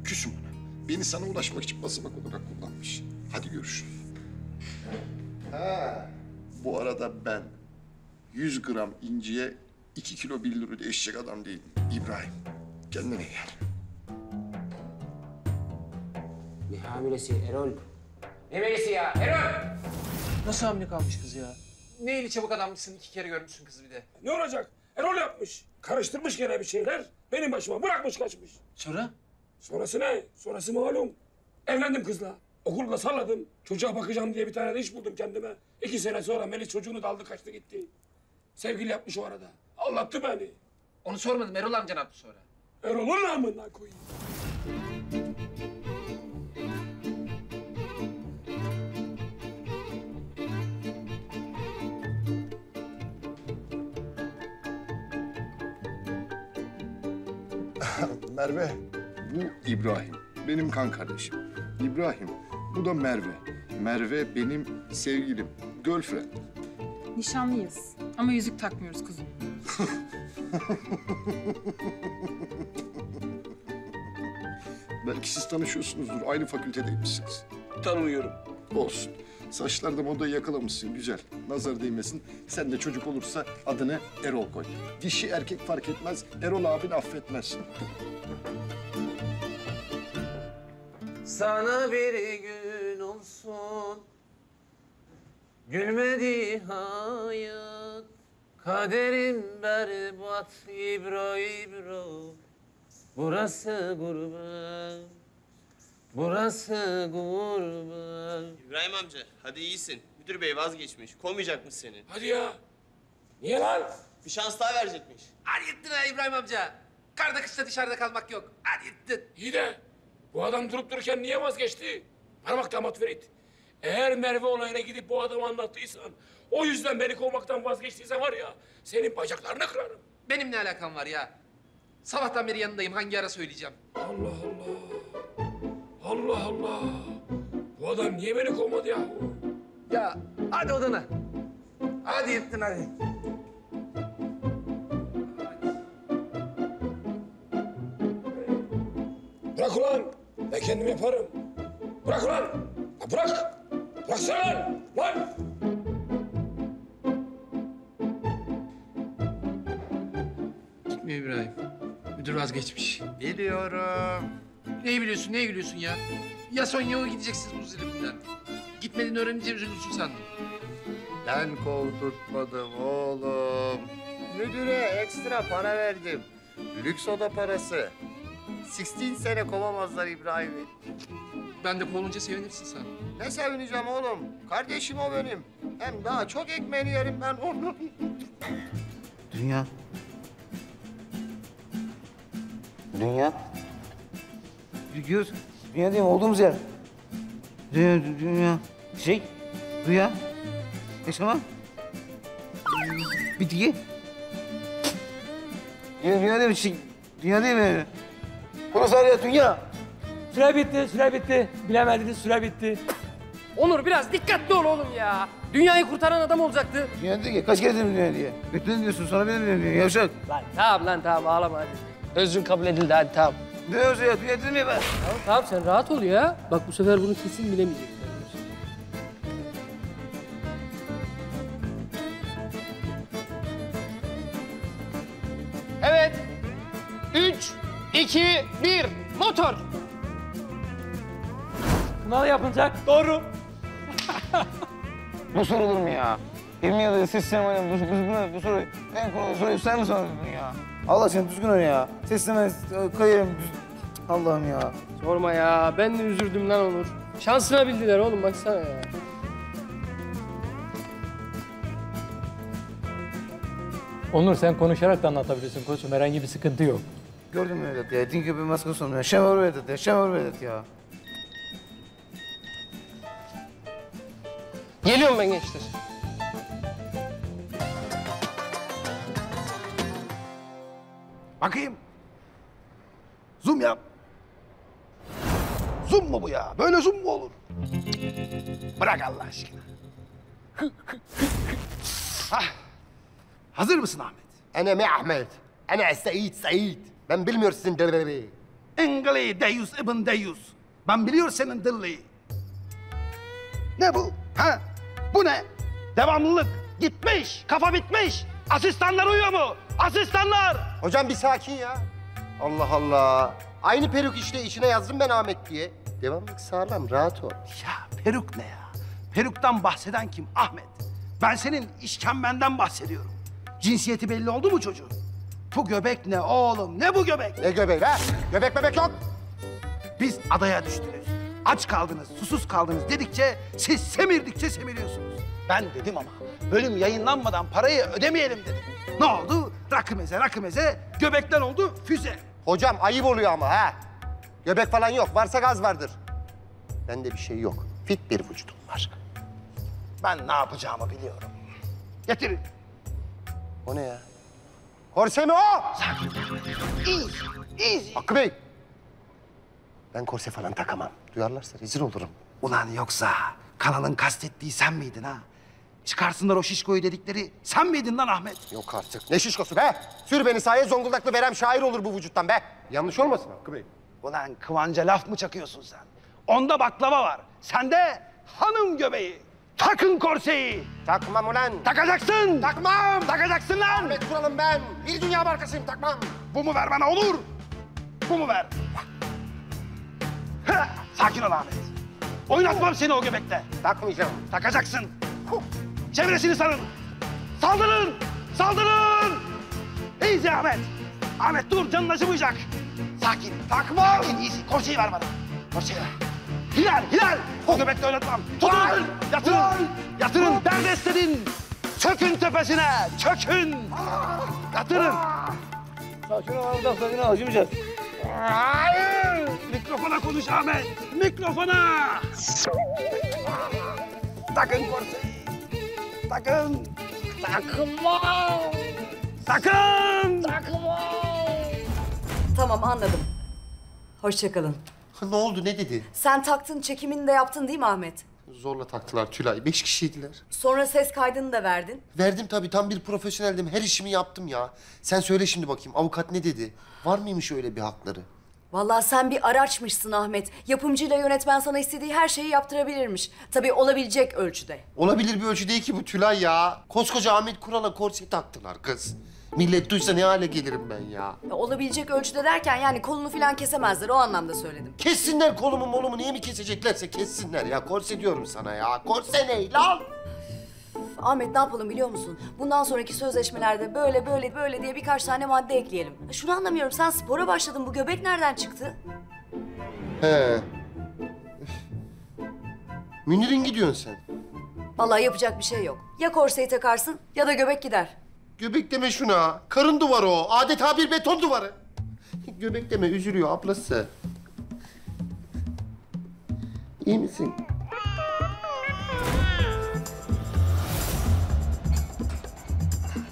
Küsüm ona. Beni sana ulaşmak için basamak olarak kullanmış. Hadi görüşürüz. Ha. Bu arada ben 100 gram inciye 2 kilo billuru değişecek adam değilim. İbrahim. Kendine gel. Ne hamilesi Erol? Ne Melis'i ya? Erol! Nasıl hamile kalmış kız ya? Ne eli çabuk adammışsın iki kere görmüşsün kızı bir de. Ne olacak? Erol yapmış. Karıştırmış gene bir şeyler. Benim başıma bırakmış kaçmış. Sonra? Sonrası ne? Sonrası malum. Evlendim kızla. Okulda salladım. Çocuğa bakacağım diye bir tane de iş buldum kendime. İki sene sonra Melis çocuğunu da aldı kaçtı gitti. Sevgili yapmış o arada. Anlattı beni. Onu sormadım Erol amca ne yaptı sonra? Erol'un namına koyayım. Merve, bu İbrahim. Benim kan kardeşim. İbrahim, bu da Merve. Merve benim sevgilim. Girlfriend. Nişanlıyız ama yüzük takmıyoruz kuzum. Belki siz tanışıyorsunuzdur. Aynı fakültedeymişsiniz. Tanımıyorum. Olsun. Saçlarda modayı yakalamışsın. Güzel. Nazar değmesin. Sen de çocuk olursa adını Erol koy. Dişi erkek fark etmez. Erol abin affetmez. Sana bir gün olsun Gülmedi hayat Kaderim berbat İbro İbro Burası gurbet Burası gurbet İbrahim amca hadi iyisin. Müdür bey vazgeçmiş. Kovmayacakmış seni. Hadi ya. Niye lan? Bir şans daha verecekmiş. Hadi gittin ha İbrahim amca. Karda kışta dışarıda kalmak yok. Hadi gittin. İyi de bu adam durup dururken niye vazgeçti? Bak damat Ferit. Eğer Merve olayına gidip bu adamı anlattıysan, o yüzden beni kovmaktan vazgeçtiyse var ya, senin bacaklarını kırarım. Benim ne alakam var ya? Sabahtan beri yanındayım. Hangi ara söyleyeceğim? Allah Allah. Allah Allah. Bu adam niye beni kovmadı ya? Ya hadi odana. Hadi gittin hadi. Bırak ulan. Ben kendim yaparım. Bırak ulan. Ya bırak. Bıraksana lan. Lan. Gitmiyor İbrahim. Müdür vazgeçmiş. Biliyorum. Neyi biliyorsun, neye gülüyorsun ya? Ya Sonya'ya gideceksiniz bu zilimden. Gitmediğini öğrenince üzülürsün sandım. Ben kovdurtmadım oğlum. Müdüre ekstra para verdim. Lüks oda parası. 16 sene kovamazlar İbrahim'i. Ben de kovulunca sevinirsin sen. Ne sevineceğim oğlum? Kardeşim o benim. Hem daha çok ekmeğini yerim ben onun. Dünya. Dünya. Gidiyoruz. Dünya değil mi? Olduğumuz yer. Dünya, dü- dünya. Şey, dünya. Yaşama. Diye. Dünya, dünya değil mi? Şey, dünya değil mi? Burası var ya dünya. Süre bitti, süre bitti. Bilemediniz, süre bitti. Onur biraz dikkatli ol oğlum ya. Dünyayı kurtaran adam olacaktı. Dünya değil ki. Kaç kere dedim dünya diye. Götüne diyorsun, sonra benim diyorum diyor. Yavşak. Lan tamam lan tamam ağlama hadi. Özrün kabul edildi hadi tamam. Ne yazıyor ya? Dünya dedim ya ben. Tamam tamam sen rahat ol ya. Bak bu sefer bunu kesin bilemeyecekler. 2, 1, motor. Sınav yapılacak. Doğru. bu sorulur mu ya? 20 yıldır ses sinemayla bu, bu, bu, bu soru en kolay soruyu sen mi sordun ya? Allah aşkına düzgün ol ya. Ses sinemayla e, kayarım. Allah'ım ya. Sorma ya. Ben de üzüldüm lan Onur. Şansına bildiler oğlum baksana ya. Onur sen konuşarak da anlatabilirsin koçum. Herhangi bir sıkıntı yok. Gördün mü Vedat ya? Din gibi maske sormuyor. Şemur Vedat ya. Şemur Vedat ya. Geliyorum ben gençler. Bakayım. Zoom yap. Zoom mu bu ya? Böyle zoom mu olur? Bırak Allah aşkına. Hah. Hazır mısın Ahmet? Ana mi Ahmet? Ana Sait Sait. Ben bilmiyorsun derleri. Engeli Deyus ibn Deyus. Ben biliyor senin dilli. Ne bu? Ha? Bu ne? Devamlılık. Gitmiş. Kafa bitmiş. Asistanlar uyuyor mu? Asistanlar. Hocam bir sakin ya. Allah Allah. Aynı peruk işte içine yazdım ben Ahmet diye. Devamlık sağlam rahat ol. Ya peruk ne ya? Peruktan bahseden kim? Ahmet. Ben senin işkembenden bahsediyorum. Cinsiyeti belli oldu mu çocuğun? Bu göbek ne oğlum? Ne bu göbek? Ne göbeği be? Göbek bebek yok. Biz adaya düştünüz. Aç kaldınız, susuz kaldınız dedikçe siz semirdikçe semiriyorsunuz. Ben dedim ama bölüm yayınlanmadan parayı ödemeyelim dedim. Ne oldu? Rakı meze, rakı meze, göbekten oldu füze. Hocam ayıp oluyor ama ha. Göbek falan yok. Varsa gaz vardır. Bende bir şey yok. Fit bir vücudum var. Ben ne yapacağımı biliyorum. Getirin. O ne ya? Korse mi o? Sakin. Easy, easy. Hakkı Bey. Ben korse falan takamam. Duyarlarsa rezil olurum. Ulan yoksa kanalın kastettiği sen miydin ha? Çıkarsınlar o şişkoyu dedikleri sen miydin lan Ahmet? Yok artık. Ne şişkosu be? Sür beni sahaya Zonguldaklı verem şair olur bu vücuttan be. Yanlış olmasın Hakkı Bey. Ulan kıvanca laf mı çakıyorsun sen? Onda baklava var. Sende hanım göbeği. Takın korseyi. Takmam ulan. Takacaksın. Takmam. Takacaksın lan. Ahmet Kural'ım ben. Bir dünya markasıyım takmam. Bu mu ver bana olur? Bu mu ver? Sakin ol Ahmet. Oynatmam seni o göbekte. Takmayacağım. Takacaksın. Çevresini sarın. Saldırın. Saldırın. Easy Ahmet. Ahmet dur canın acımayacak. Sakin. Takma. Sakin easy. Korseyi ver bana. Korseyi ver. Hilal, Hilal. O göbekte oynatmam. Tutun. Yatırın. Yatırın. Derdest edin. Çökün tepesine. Çökün. Yatırın. Sakin ol Arda, sakin ol. Acımayacağız. Hayır. Mikrofona konuş Ahmet. Mikrofona. Takın korseyi. Takın. Takma. Takın. Takma. Tamam anladım. Hoşçakalın. Ne oldu ne dedi? Sen taktın çekimini de yaptın değil mi Ahmet? Zorla taktılar Tülay. Beş kişiydiler. Sonra ses kaydını da verdin. Verdim tabii tam bir profesyoneldim. Her işimi yaptım ya. Sen söyle şimdi bakayım avukat ne dedi? Var mıymış öyle bir hakları? Vallahi sen bir araçmışsın Ahmet. Yapımcıyla yönetmen sana istediği her şeyi yaptırabilirmiş. Tabii olabilecek ölçüde. Olabilir bir ölçü değil ki bu Tülay ya. Koskoca Ahmet Kural'a korse taktılar kız. Millet duysa ne hale gelirim ben ya. Ya olabilecek ölçüde derken yani kolunu falan kesemezler o anlamda söyledim. Kessinler kolumu molumu niye mi keseceklerse kessinler ya. Korse diyorum sana ya. Korse ne lan? Ahmet ne yapalım biliyor musun? Bundan sonraki sözleşmelerde böyle böyle böyle diye birkaç tane madde ekleyelim. Ya Şunu anlamıyorum sen spora başladın bu göbek nereden çıktı? He. Münir'in gidiyorsun sen. Vallahi yapacak bir şey yok. Ya korseyi takarsın ya da göbek gider. Göbek deme şuna. Karın duvarı o. Adeta bir beton duvarı. Göbek deme üzülüyor ablası. İyi misin?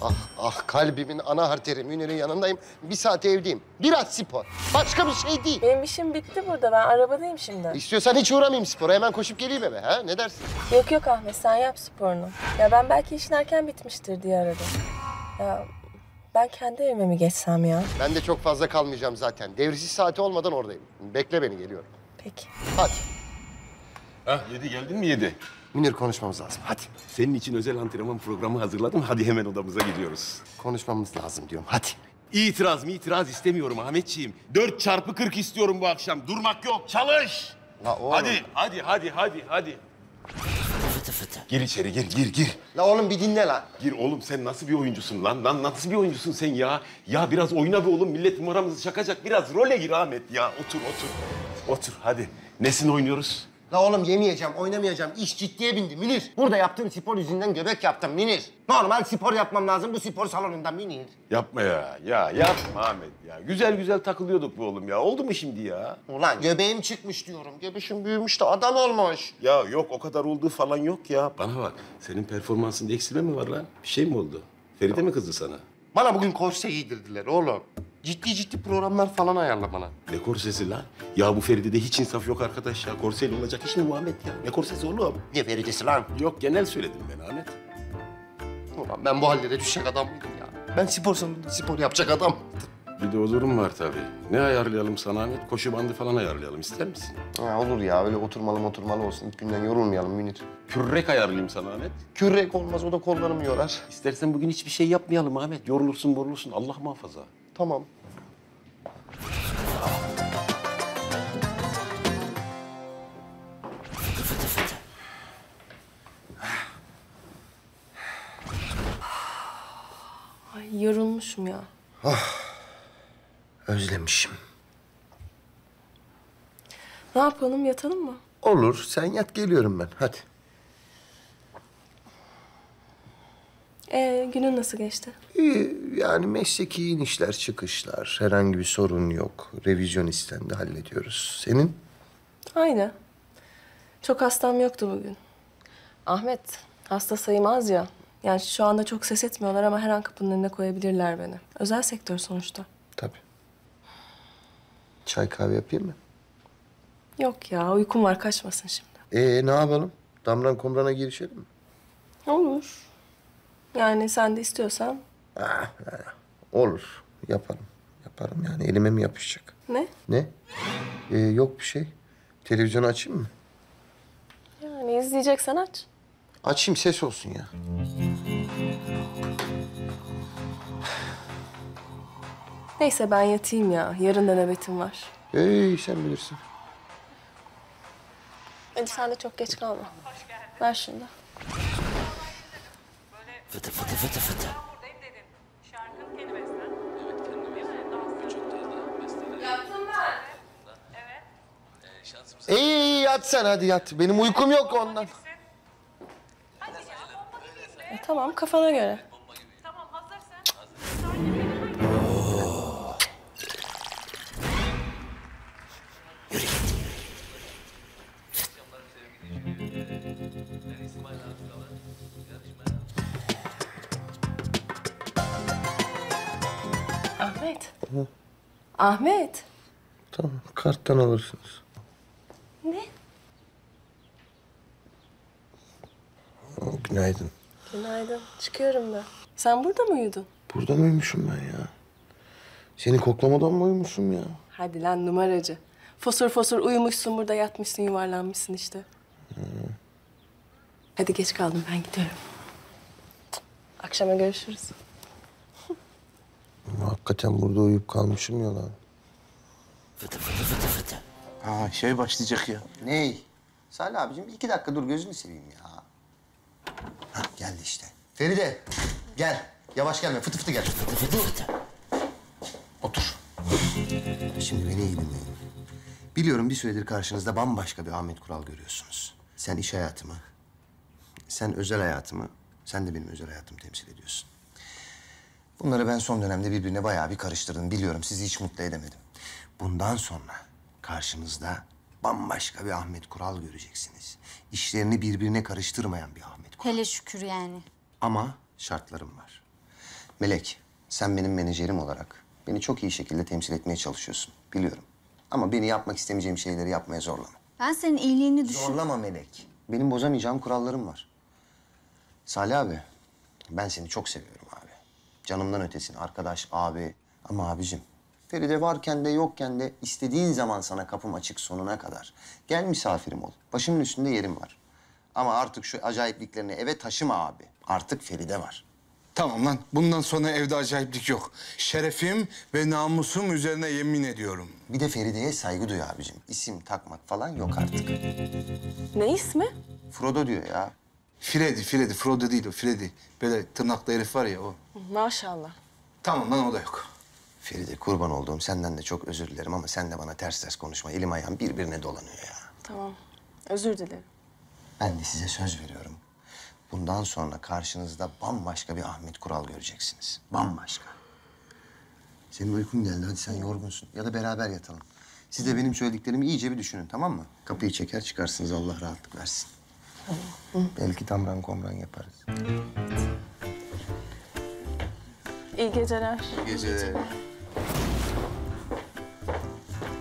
Ah ah kalbimin ana arteri Münir'in yanındayım. Bir saat evdeyim. Biraz spor. Başka bir şey değil. Benim işim bitti burada. Ben arabadayım şimdi. İstiyorsan hiç uğramayayım spora. Hemen koşup geleyim eve. Ha? Ne dersin? Yok yok Ahmet sen yap sporunu. Ya ben belki işin erken bitmiştir diye aradım. Ya ben kendi evime mi geçsem ya? Ben de çok fazla kalmayacağım zaten. Devrisiz saati olmadan oradayım. Bekle beni geliyorum. Peki. Hadi. Hah yedi geldin mi yedi? Münir konuşmamız lazım. Hadi. Senin için özel antrenman programı hazırladım. Hadi hemen odamıza gidiyoruz. Konuşmamız lazım diyorum. Hadi. İtiraz mı itiraz istemiyorum Ahmetciğim. Dört çarpı kırk istiyorum bu akşam. Durmak yok. Çalış. La oğlum. Hadi, hadi, hadi, hadi, hadi. Fıtı fıtı. Gir içeri, gir, gir, gir. La oğlum bir dinle lan. Gir oğlum sen nasıl bir oyuncusun lan? Lan nasıl bir oyuncusun sen ya? Ya biraz oyna be oğlum. Millet numaramızı çakacak. Biraz role gir Ahmet ya. Otur, otur. Otur, hadi. Nesini oynuyoruz? La oğlum yemeyeceğim, oynamayacağım. İş ciddiye bindi Münir. Burada yaptığın spor yüzünden göbek yaptım Münir. Normal spor yapmam lazım bu spor salonunda Münir. Yapma ya. Ya yapma Ahmet ya. Güzel güzel takılıyorduk bu oğlum ya. Oldu mu şimdi ya? Ulan göbeğim çıkmış diyorum. Göbeşim büyümüş de adam olmuş. Ya yok o kadar olduğu falan yok ya. Bana bak senin performansında eksilme mi var lan? Bir şey mi oldu? Feride mi kızdı sana? Bana bugün korse giydirdiler oğlum. Ciddi ciddi programlar falan ayarla bana. Ne korsesi lan? Ya bu Feride'de hiç insaf yok arkadaş ya. Korseyle olacak iş mi Muhammed ya? Ne korsesi oğlum? Ne Feride'si lan? Yok genel söyledim ben Ahmet. Ulan ben bu hallere düşecek adam mıydım ya? Ben spor salonunda spor yapacak adam mıydım? Bir de o durum var tabii. Ne ayarlayalım sana Ahmet? Koşu bandı falan ayarlayalım ister misin? Ha, olur ya öyle oturmalı oturmalı olsun. İlk günden yorulmayalım Münir. Kürek ayarlayayım sana Ahmet. Kürek olmaz o da kollarımı yorar. İstersen bugün hiçbir şey yapmayalım Ahmet. Yorulursun borulursun Allah muhafaza. Tamam. yorulmuşum ya. Özlemişim. Ne yapalım yatalım mı? Olur, sen yat geliyorum ben. Hadi. Ee, günün nasıl geçti? İyi, yani mesleki inişler çıkışlar. Herhangi bir sorun yok. Revizyon istendi, hallediyoruz. Senin? Aynı. Çok hastam yoktu bugün. Ahmet, hasta sayım az ya. Yani şu anda çok ses etmiyorlar ama her an kapının önüne koyabilirler beni. Özel sektör sonuçta. Tabii. Çay kahve yapayım mı? Yok ya, uykum var kaçmasın şimdi. Ee ne yapalım? Damran komrana girişelim mi? Olur. Yani sen de istiyorsan. Ah, ah, olur. Yaparım. Yaparım yani. Elime mi yapışacak? Ne? Ne? Ee, yok bir şey. Televizyonu açayım mı? Yani izleyeceksen aç. Açayım ses olsun ya. Neyse ben yatayım ya. Yarın da nöbetim var. Ey sen bilirsin. Hadi sen de çok geç kalma. Ver şunu da. Fıtı fıtı fıtı fıtı. İyi yat sen hadi yat. Benim uykum yok ondan. E, tamam kafana göre. Ahmet. Hı. Ahmet. Tamam karttan alırsınız. Ne? Günaydın. Günaydın. Çıkıyorum ben. Sen burada mı uyudun? Burada mı uyumuşum ben ya? Seni koklamadan mı uyumuşum ya? Hadi lan numaracı. Fosur fosur uyumuşsun burada yatmışsın yuvarlanmışsın işte. Hadi geç kaldım ben gidiyorum. Akşama görüşürüz. Hakikaten burada uyuyup kalmışım ya lan. Fıtı fıtı fıtı fıtı. Ha şey başlayacak ya. Ney? Salih abicim iki dakika dur gözünü seveyim ya. Ha geldi işte. Feride gel. Yavaş gelme fıtı fıtı gel. Fıtı fıtı fıtı. Otur. Şimdi beni iyi dinleyin. Biliyorum bir süredir karşınızda bambaşka bir Ahmet Kural görüyorsunuz. Sen iş hayatımı, sen özel hayatımı, sen de benim özel hayatımı temsil ediyorsun. Bunları ben son dönemde birbirine bayağı bir karıştırdım. Biliyorum sizi hiç mutlu edemedim. Bundan sonra karşınızda bambaşka bir Ahmet Kural göreceksiniz. İşlerini birbirine karıştırmayan bir Ahmet Kural. Hele şükür yani. Ama şartlarım var. Melek, sen benim menajerim olarak beni çok iyi şekilde temsil etmeye çalışıyorsun. Biliyorum. Ama beni yapmak istemeyeceğim şeyleri yapmaya zorlama. Ben senin iyiliğini düşün... Zorlama Melek. Benim bozamayacağım kurallarım var. Salih abi, ben seni çok seviyorum abi. Canımdan ötesin, arkadaş, abi. Ama abicim, Feride varken de yokken de istediğin zaman sana kapım açık sonuna kadar. Gel misafirim ol. Başımın üstünde yerim var. Ama artık şu acayipliklerini eve taşıma abi. Artık Feride var. Tamam lan. Bundan sonra evde acayiplik yok. Şerefim ve namusum üzerine yemin ediyorum. Bir de Feride'ye saygı duy abicim. İsim takmak falan yok artık. Ne ismi? Frodo diyor ya. Freddy, Freddy. Frodo değil o, Freddy. Böyle tırnaklı herif var ya o. Maşallah. Tamam lan o da yok. Feride kurban olduğum senden de çok özür dilerim ama sen de bana ters ters konuşma. Elim ayağım birbirine dolanıyor ya. Tamam. Özür dilerim. Ben de size söz veriyorum. Bundan sonra karşınızda bambaşka bir Ahmet Kural göreceksiniz. Bambaşka. Senin uykun geldi. Hadi sen yorgunsun. Ya da beraber yatalım. Siz de benim söylediklerimi iyice bir düşünün tamam mı? Kapıyı çeker çıkarsınız Allah rahatlık versin. Belki tamran komran yaparız. İyi geceler. Geceler.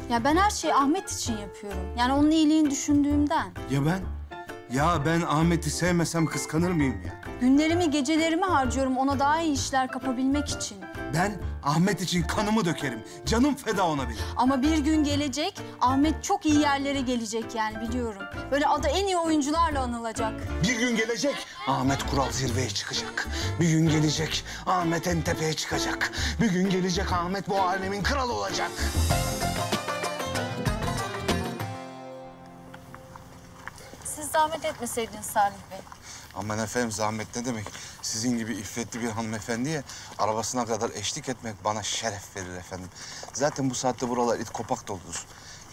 Ya ben her şeyi Ahmet için yapıyorum. Yani onun iyiliğini düşündüğümden. Ya ben? Ya ben Ahmet'i sevmesem kıskanır mıyım ya? Günlerimi, gecelerimi harcıyorum ona daha iyi işler kapabilmek için. Ben Ahmet için kanımı dökerim. Canım feda ona benim. Ama bir gün gelecek, Ahmet çok iyi yerlere gelecek yani biliyorum. Böyle adı en iyi oyuncularla anılacak. Bir gün gelecek, Ahmet Kural zirveye çıkacak. Bir gün gelecek, Ahmet en tepeye çıkacak. Bir gün gelecek, Ahmet bu alemin kralı olacak. Siz zahmet etmeseydin Salih Bey. Aman efendim zahmet ne demek? Sizin gibi iffetli bir hanımefendiye arabasına kadar eşlik etmek bana şeref verir efendim. Zaten bu saatte buralar it kopak doludur.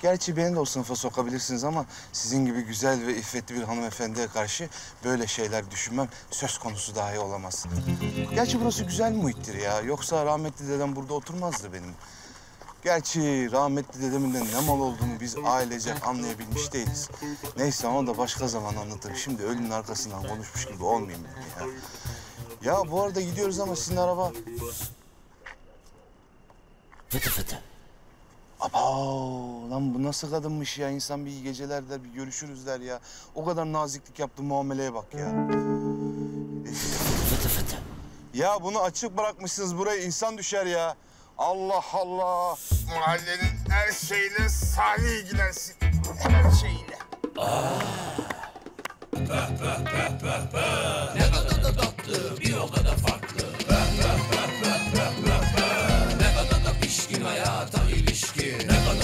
Gerçi beni de o sınıfa sokabilirsiniz ama sizin gibi güzel ve iffetli bir hanımefendiye karşı böyle şeyler düşünmem söz konusu dahi olamaz. Gerçi burası güzel muhittir ya. Yoksa rahmetli dedem burada oturmazdı benim. Gerçi rahmetli dedemin de ne mal olduğunu biz ailece anlayabilmiş değiliz. Neyse onu da başka zaman anlatırım. Şimdi ölünün arkasından konuşmuş gibi olmayayım ben ya. Ya bu arada gidiyoruz ama sizin araba... Fıtı fıtı. Aba lan bu nasıl kadınmış ya? İnsan bir iyi geceler der, bir görüşürüz der ya. O kadar naziklik yaptı muameleye bak ya. Fıtı fıtı. Ya bunu açık bırakmışsınız buraya insan düşer ya. Allah Allah. Mahallenin her şeyle Salih ilgilensin. Her şeyle. Ne kadar da tatlı, bir o kadar farklı. Ne kadar da pişkin hayata.